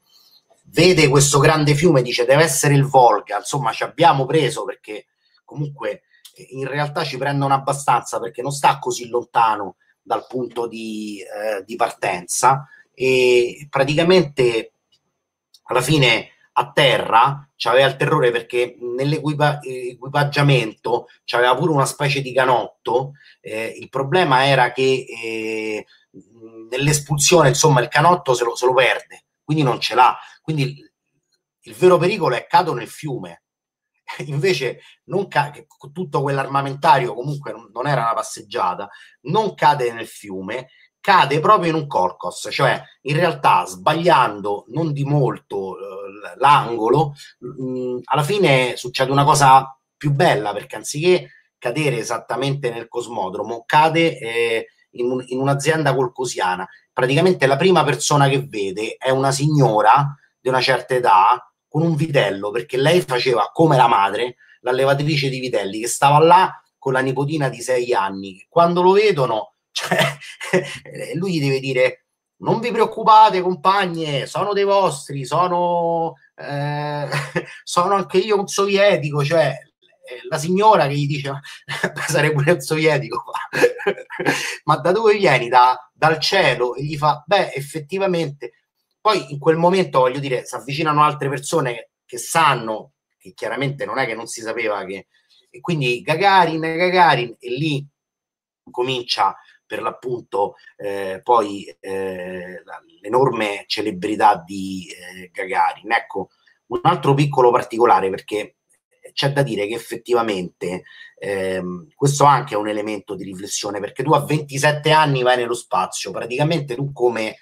vede questo grande fiume, dice deve essere il Volga, insomma ci abbiamo preso perché comunque in realtà ci prendono abbastanza perché non sta così lontano dal punto di, eh, di partenza e praticamente alla fine a terra c'aveva il terrore perché nell'equipaggiamento c'aveva pure una specie di canotto. Eh, il problema era che eh, nell'espulsione, insomma, il canotto se lo, se lo, perde, quindi non ce l'ha. Quindi il, il vero pericolo è cado nel fiume [laughs] invece non ca- tutto quell'armamentario comunque non era una passeggiata, non cade nel fiume, cade proprio in un corcos, cioè in realtà sbagliando non di molto eh, l'angolo, mh, mm, alla fine succede una cosa più bella perché anziché cadere esattamente nel cosmodromo, cade eh, in, un, in un'azienda colcosiana. Praticamente la prima persona che vede è una signora di una certa età con un vitello, perché lei faceva come la madre, l'allevatrice di vitelli, che stava là con la nipotina di sei anni. Quando lo vedono, [laughs] cioè, lui gli deve dire non vi preoccupate compagne, sono dei vostri, sono, eh, [laughs] sono anche io un sovietico, cioè eh, la signora che gli dice [laughs] sarei pure un sovietico ma da dove vieni? Da, dal cielo e gli fa, beh, effettivamente, poi in quel momento, voglio dire, si avvicinano altre persone che sanno, che chiaramente non è che non si sapeva che, e quindi Gagarin, Gagarin, e lì comincia per l'appunto eh, poi eh, l'enorme celebrità di eh, Gagarin. Ecco, un altro piccolo particolare perché c'è da dire che effettivamente ehm, questo anche è un elemento di riflessione perché tu a 27 anni vai nello spazio, praticamente tu come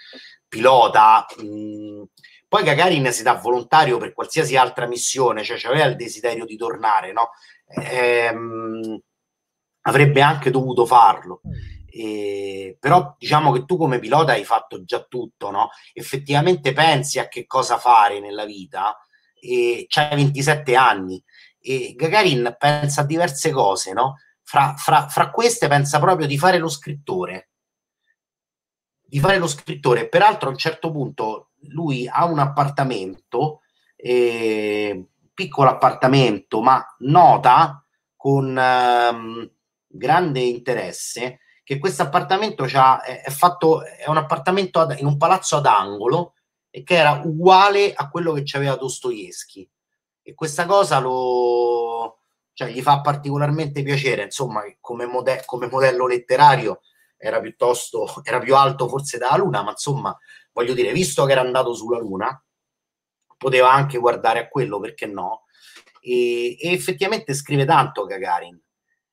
pilota, mh, poi Gagarin si dà volontario per qualsiasi altra missione, cioè aveva il desiderio di tornare, no? Ehm, avrebbe anche dovuto farlo. Eh, però diciamo che tu come pilota hai fatto già tutto, no? Effettivamente pensi a che cosa fare nella vita e c'hai 27 anni e Gagarin pensa a diverse cose, no? Fra, fra, fra queste pensa proprio di fare lo scrittore, di fare lo scrittore. Peraltro a un certo punto lui ha un appartamento, eh, piccolo appartamento, ma nota con ehm, grande interesse che questo appartamento è, è, fatto, è un appartamento ad, in un palazzo ad angolo e che era uguale a quello che aveva Dostoevsky. E questa cosa lo, cioè, gli fa particolarmente piacere, insomma, come, mode- come modello letterario era piuttosto, [laughs] era più alto forse dalla Luna, ma insomma, voglio dire, visto che era andato sulla Luna, poteva anche guardare a quello, perché no? E, e effettivamente scrive tanto Gagarin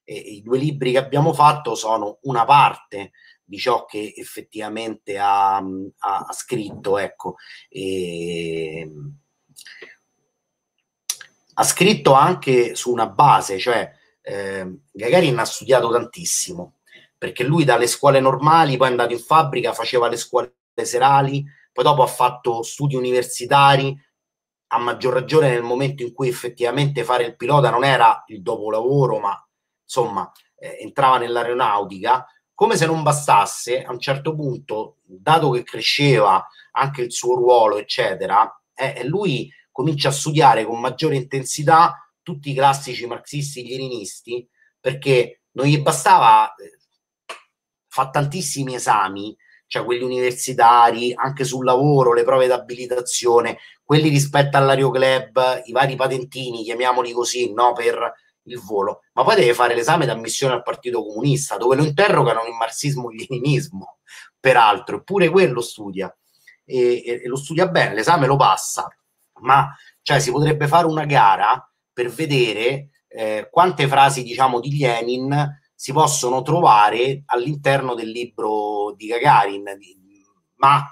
e i due libri che abbiamo fatto sono una parte di ciò che effettivamente ha, ha, ha scritto, ecco. E, ha scritto anche su una base, cioè eh, Gagarin ha studiato tantissimo, perché lui dalle scuole normali, poi è andato in fabbrica, faceva le scuole serali, poi dopo ha fatto studi universitari, a maggior ragione nel momento in cui effettivamente fare il pilota non era il dopolavoro, ma insomma, eh, entrava nell'aeronautica, come se non bastasse, a un certo punto, dato che cresceva anche il suo ruolo, eccetera, eh, lui comincia a studiare con maggiore intensità tutti i classici marxisti leninisti, perché non gli bastava, eh, fa tantissimi esami, cioè quelli universitari, anche sul lavoro, le prove d'abilitazione, quelli rispetto all'Ario Club, i vari patentini, chiamiamoli così, no, per il volo, ma poi deve fare l'esame d'ammissione al Partito Comunista, dove lo interrogano in marxismo e leninismo, peraltro, eppure quello studia. E, e, e, lo studia bene, l'esame lo passa, ma cioè, si potrebbe fare una gara per vedere eh, quante frasi, diciamo, di Lenin si possono trovare all'interno del libro di Gagarin, ma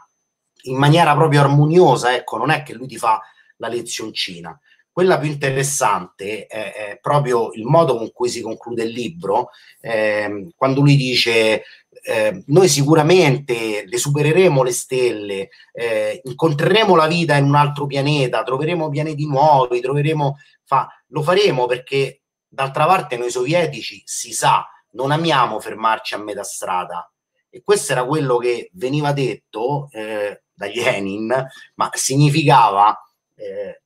in maniera proprio armoniosa, ecco, non è che lui ti fa la lezioncina. Quella più interessante è, è, proprio il modo con cui si conclude il libro, eh, quando lui dice eh, noi sicuramente le supereremo le stelle, eh, incontreremo la vita in un altro pianeta, troveremo pianeti nuovi, troveremo, fa, lo faremo perché d'altra parte noi sovietici si sa, non amiamo fermarci a metà strada. E questo era quello che veniva detto eh, da Lenin, ma significava eh,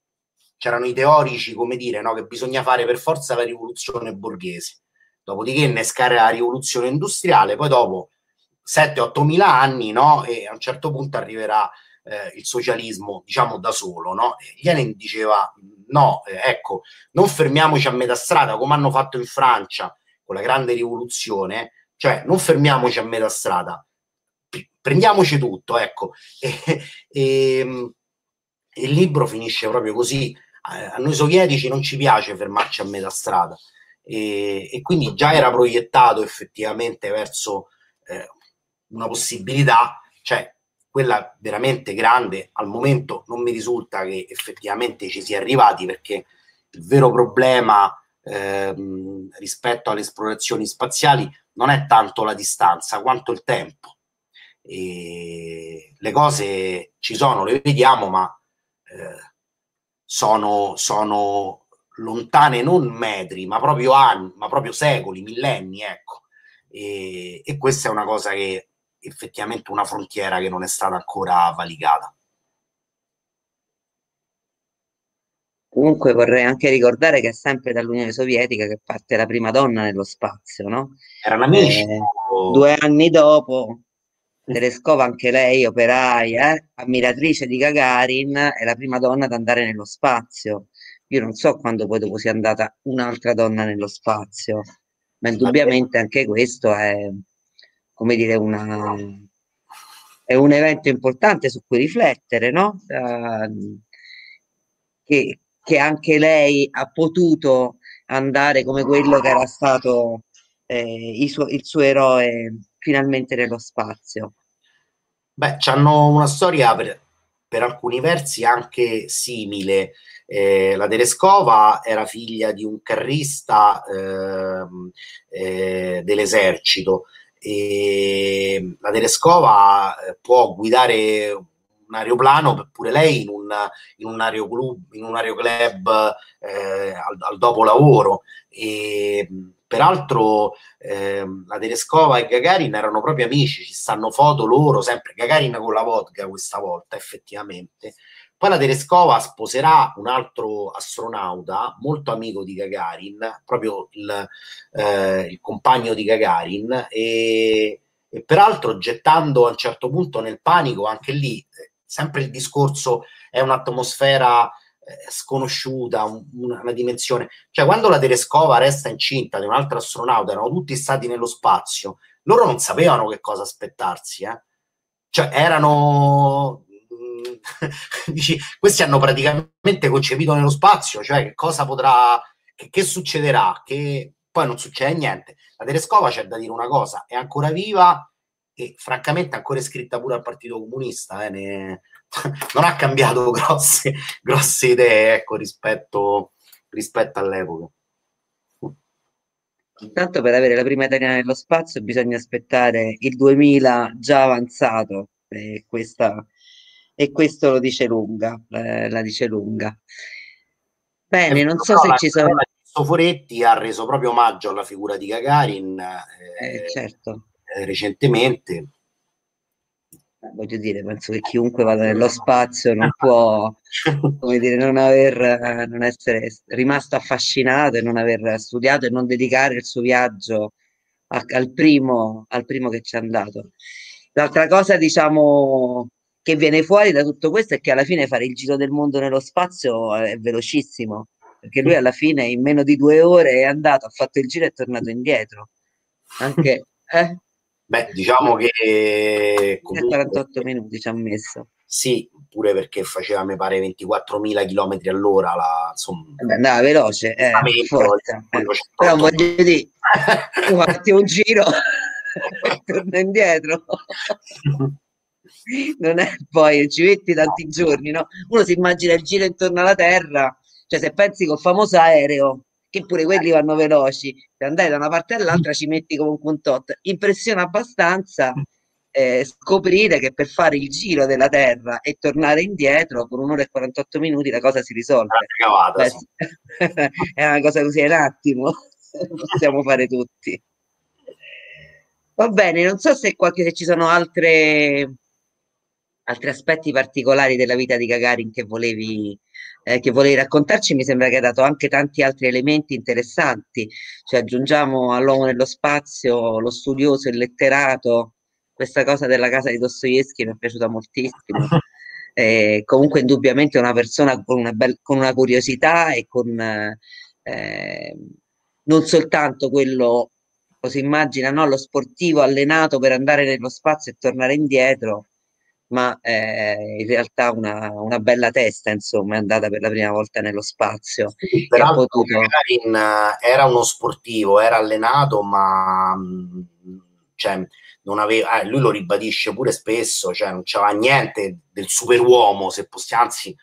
c'erano i teorici, come dire, no, che bisogna fare per forza la rivoluzione borghese, dopodiché innescare la rivoluzione industriale, poi dopo 7-8 mila anni, no, e a un certo punto arriverà eh, il socialismo, diciamo, da solo, no? Lenin diceva, no, eh, ecco, non fermiamoci a metà strada, come hanno fatto in Francia con la grande rivoluzione, cioè non fermiamoci a metà strada, prendiamoci tutto, ecco. [laughs] E, e, il libro finisce proprio così, a noi sovietici non ci piace fermarci a metà strada. E, e quindi già era proiettato effettivamente verso eh, una possibilità, cioè quella veramente grande, al momento non mi risulta che effettivamente ci sia arrivati perché il vero problema ehm, rispetto alle esplorazioni spaziali non è tanto la distanza quanto il tempo. E le cose ci sono, le vediamo, ma eh, sono, sono lontane non metri, ma proprio anni, ma proprio secoli, millenni, ecco. E, e questa è una cosa che effettivamente una frontiera che non è stata ancora valicata.
Comunque vorrei anche ricordare che è sempre dall'Unione Sovietica che parte la prima donna nello spazio, no?
Erano amici.
Eh, due anni dopo Tereskova anche lei, operaia, eh? ammiratrice di Gagarin, è la prima donna ad andare nello spazio. Io non so quando poi dopo sia andata un'altra donna nello spazio, ma indubbiamente anche questo è, come dire, una, è un evento importante su cui riflettere, no? Uh, che, che, anche lei ha potuto andare come quello che era stato eh, il, suo, il suo eroe finalmente nello spazio.
Beh, hanno una storia per, per, alcuni versi anche simile. Eh, la Tereskova era figlia di un carrista eh, eh, dell'esercito e la Tereskova eh, può guidare un aeroplano pure lei in un, in un aeroclub, in un aeroclub eh, al, al dopo lavoro. E, peraltro eh, la Tereskova e Gagarin erano proprio amici, ci stanno foto loro, sempre Gagarin con la vodka questa volta effettivamente. Poi la Tereskova sposerà un altro astronauta molto amico di Gagarin, proprio il, eh, il compagno di Gagarin, e, e, peraltro gettando a un certo punto nel panico anche lì, sempre il discorso è un'atmosfera eh, sconosciuta, un, una, dimensione. Cioè, quando la Tereskova resta incinta di un altro astronauta, erano tutti stati nello spazio, loro non sapevano che cosa aspettarsi, eh? Cioè, erano... [laughs] Dici, questi hanno praticamente concepito nello spazio, cioè che cosa potrà... Che, che succederà? Che poi non succede niente. La Tereskova c'è da dire una cosa, è ancora viva e francamente ancora iscritta pure al Partito Comunista, eh, ne, [laughs] non ha cambiato [laughs] grosse, grosse idee ecco, rispetto, rispetto all'epoca.
Intanto per avere la prima italiana nello spazio bisogna aspettare il 2000 già avanzato e, questa, e questo lo dice lunga, eh, la dice lunga. Bene, non so se ci sono...
Foretti ha reso proprio omaggio alla figura di Gagarin
eh, eh, certo.
Eh, recentemente
voglio dire, penso che chiunque vada nello spazio non può, [laughs] come dire, non aver, non essere rimasto affascinato e non aver studiato e non dedicare il suo viaggio a, al, primo, al primo che ci è andato. L'altra cosa, diciamo, che viene fuori da tutto questo è che alla fine fare il giro del mondo nello spazio è velocissimo, perché lui alla fine in meno di due ore è andato, ha fatto il giro e è tornato indietro. Anche, eh?
Beh, diciamo che...
Comunque, 48 minuti ci ha messo.
Sì, pure perché faceva, mi pare, 24.000 km all'ora. La, insomma,
Beh, andava veloce, eh, forza. Eh. Però voglio dire, tu fatti un giro e [laughs] torna indietro. non è poi, ci metti tanti giorni, no? Uno si immagina il giro intorno alla Terra, cioè se pensi col famoso aereo che pure quelli vanno veloci, se andai da una parte all'altra ci metti comunque un tot. Impressiona abbastanza eh, scoprire che per fare il giro della Terra e tornare indietro con un'ora e 48 minuti la cosa si risolve.
Cavata, Beh, sì. [laughs]
è una cosa così, è un attimo, [laughs] possiamo fare tutti. Va bene, non so se, qualche, se ci sono altre, altri aspetti particolari della vita di Gagarin che volevi eh, che volevi raccontarci mi sembra che ha dato anche tanti altri elementi interessanti, cioè aggiungiamo all'uomo nello spazio lo studioso, il letterato, questa cosa della casa di Dostoevsky mi è piaciuta moltissimo. [laughs] Eh, comunque indubbiamente una persona con una, bel, con una curiosità e con eh, non soltanto quello, lo si immagina, no? lo sportivo allenato per andare nello spazio e tornare indietro, ma eh, in realtà una, una, bella testa, insomma, è andata per la prima volta nello spazio.
Sì, peraltro potuto... Karin eh, era uno sportivo, era allenato, ma mm, cioè, non aveva, eh, lui lo ribadisce pure spesso, cioè non c'era niente del superuomo, se possiamo, anzi,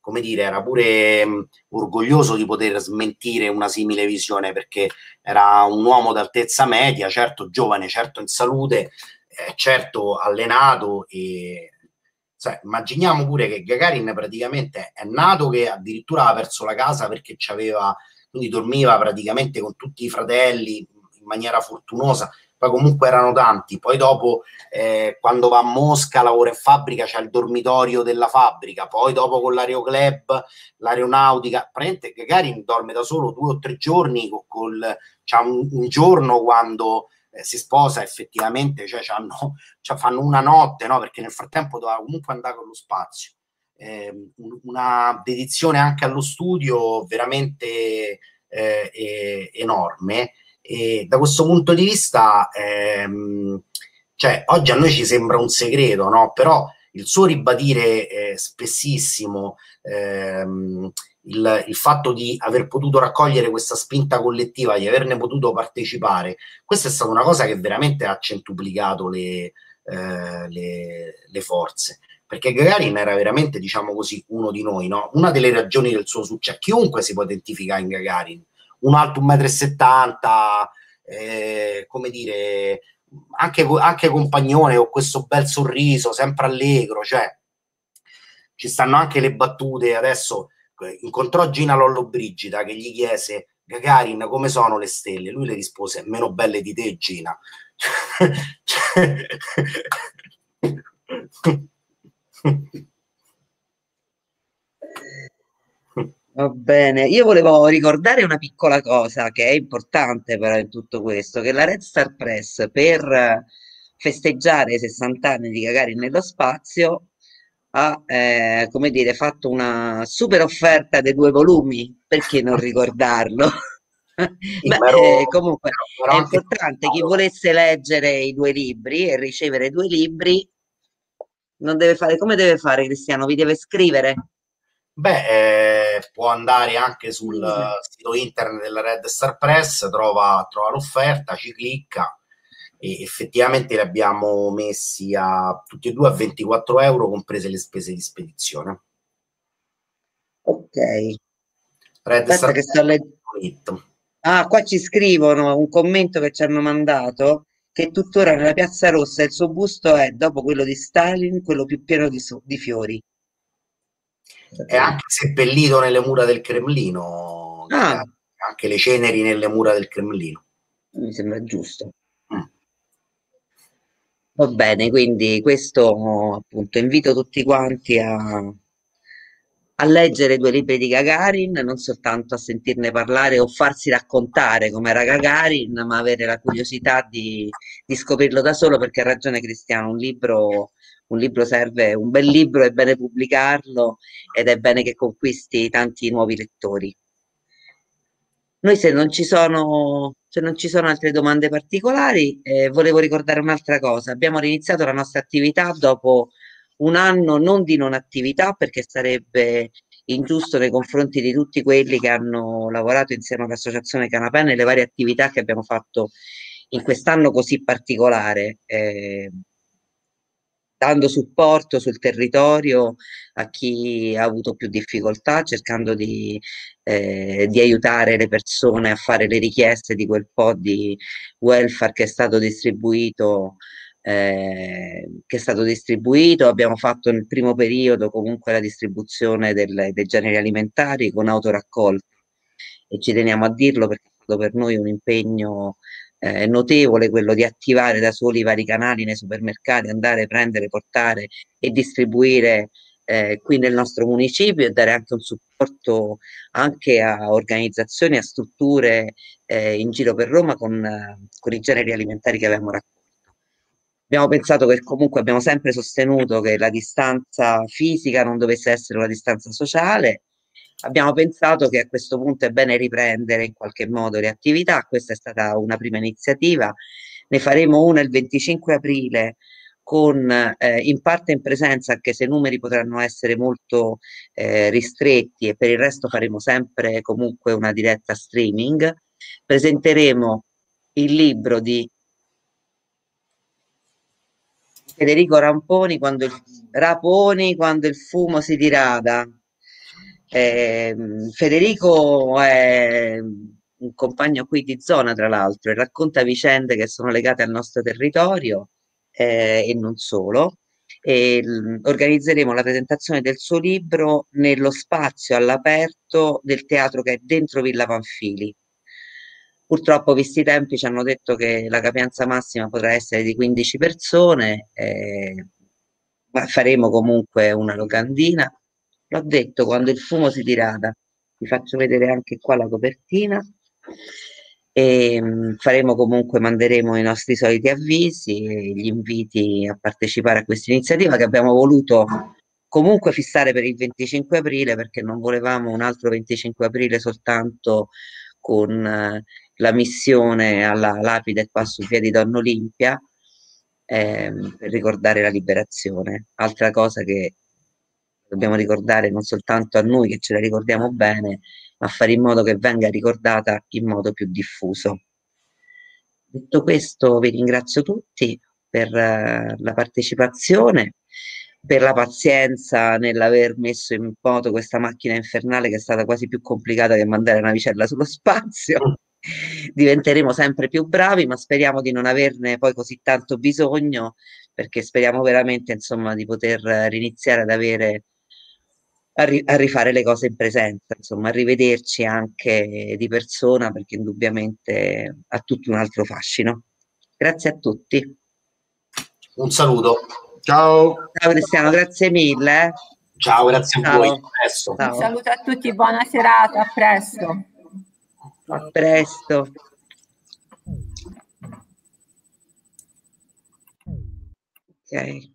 come dire, era pure mh, mm, orgoglioso di poter smentire una simile visione perché era un uomo d'altezza media, certo giovane, certo in salute, eh, certo allenato e cioè, immaginiamo pure che Gagarin praticamente è nato che addirittura aveva perso la casa perché c'aveva, quindi dormiva praticamente con tutti i fratelli in maniera fortunosa, poi comunque erano tanti, poi dopo eh, quando va a Mosca lavora in fabbrica, c'è il dormitorio della fabbrica, poi dopo con l'aeroclub, l'aeronautica, praticamente Gagarin dorme da solo due o tre giorni, col, col un, un giorno quando eh, si sposa effettivamente, cioè, [laughs] cioè fanno una notte, no? perché nel frattempo doveva comunque andare con lo spazio. Eh, una dedizione anche allo studio veramente eh, enorme e da questo punto di vista ehm, cioè, oggi a noi ci sembra un segreto no? però il suo ribadire eh, spessissimo ehm, il, il, fatto di aver potuto raccogliere questa spinta collettiva, di averne potuto partecipare, questa è stata una cosa che veramente ha centuplicato le, eh, le, le forze. Perché Gagarin era veramente, diciamo così, uno di noi, no? Una delle ragioni del suo successo, chiunque si può identificare in Gagarin, un alto 1,70 m, eh, come dire, anche, anche compagnone con questo bel sorriso, sempre allegro, cioè ci stanno anche le battute. Adesso incontrò Gina Lollo Brigida che gli chiese Gagarin come sono le stelle? Lui le rispose meno belle di te Gina.
Va bene, io volevo ricordare una piccola cosa che è importante però in tutto questo, che la Red Star Press per festeggiare i 60 anni di Gagarin nello spazio ha, eh, come dire, fatto una super offerta dei due volumi, perché non ricordarlo? Beh, eh, comunque è importante, chi volesse leggere i due libri e ricevere due libri, non deve fare, come deve fare Cristiano? Vi deve scrivere?
Beh, eh, può andare anche sul sito internet della Red Star Press, trova, trova l'offerta, ci clicca e effettivamente li abbiamo messi a tutti e due a 24 euro, comprese le spese di spedizione.
Ok.
Red
Aspetta che sto leggendo. Ah, qua ci scrivono un commento che ci hanno mandato che tuttora nella Piazza Rossa il suo busto è, dopo quello di Stalin, quello più pieno di, so- di fiori.
È anche seppellito nelle mura del Cremlino,
Ah,
anche le ceneri nelle mura del Cremlino.
mi sembra giusto. Va bene, quindi questo appunto invito tutti quanti a, a leggere i due libri di Gagarin, non soltanto a sentirne parlare o farsi raccontare com'era Gagarin, ma avere la curiosità di, di scoprirlo da solo, perché ha ragione Cristiano, un libro un libro serve, un bel libro è bene pubblicarlo ed è bene che conquisti tanti nuovi lettori. Noi se non ci sono, se non ci sono altre domande particolari, eh, volevo ricordare un'altra cosa. Abbiamo iniziato la nostra attività dopo un anno non di non attività perché sarebbe ingiusto nei confronti di tutti quelli che hanno lavorato insieme all'Associazione Canapè nelle varie attività che abbiamo fatto in quest'anno così particolare. Eh, dando supporto sul territorio a chi ha avuto più difficoltà, cercando di, eh, di, aiutare le persone a fare le richieste di quel po' di welfare che è stato distribuito. Eh, che è stato distribuito, abbiamo fatto nel primo periodo comunque la distribuzione del, dei generi alimentari con autoraccolta e ci teniamo a dirlo perché è stato per noi un impegno eh, notevole quello di attivare da soli i vari canali nei supermercati, andare, prendere, portare e distribuire eh, qui nel nostro municipio e dare anche un supporto anche a organizzazioni, a strutture eh, in giro per Roma con, con i generi alimentari che avevamo raccolto. Abbiamo pensato che comunque abbiamo sempre sostenuto che la distanza fisica non dovesse essere una distanza sociale abbiamo pensato che a questo punto è bene riprendere in qualche modo le attività, questa è stata una prima iniziativa, ne faremo una il 25 aprile con eh, in parte in presenza, anche se i numeri potranno essere molto eh, ristretti e per il resto faremo sempre comunque una diretta streaming. Presenteremo il libro di Federico Ramponi quando il, Raponi quando il fumo si dirada eh, Federico è un compagno qui di zona, tra l'altro, e racconta vicende che sono legate al nostro territorio eh, e non solo. E, l- organizzeremo la presentazione del suo libro nello spazio all'aperto del teatro che è dentro Villa Panfili. Purtroppo, visti i tempi, ci hanno detto che la capienza massima potrà essere di 15 persone, eh, ma faremo comunque una locandina L'ho detto quando il fumo si dirada. Vi faccio vedere anche qua la copertina. e mm, faremo comunque, manderemo i nostri soliti avvisi e gli inviti a partecipare a questa iniziativa che abbiamo voluto comunque fissare per il 25 aprile perché non volevamo un altro 25 aprile soltanto con eh, la missione alla lapide qua su via di Donna Olimpia ehm, per ricordare la liberazione. Altra cosa che dobbiamo ricordare non soltanto a noi che ce la ricordiamo bene, ma fare in modo che venga ricordata in modo più diffuso. Detto questo, vi ringrazio tutti per uh, la partecipazione, per la pazienza nell'aver messo in moto questa macchina infernale che è stata quasi più complicata che mandare una vicella sullo spazio. [laughs] Diventeremo sempre più bravi, ma speriamo di non averne poi così tanto bisogno, perché speriamo veramente insomma, di poter riniziare ad avere a, ri- a, rifare le cose in presenza, insomma, a rivederci anche di persona perché indubbiamente ha tutto un altro fascino. Grazie a tutti.
Un saluto.
Ciao.
Ciao Cristiano, grazie mille.
Ciao, grazie a Ciao. voi.
A Un saluto a tutti, buona serata, a presto.
A presto. Ok.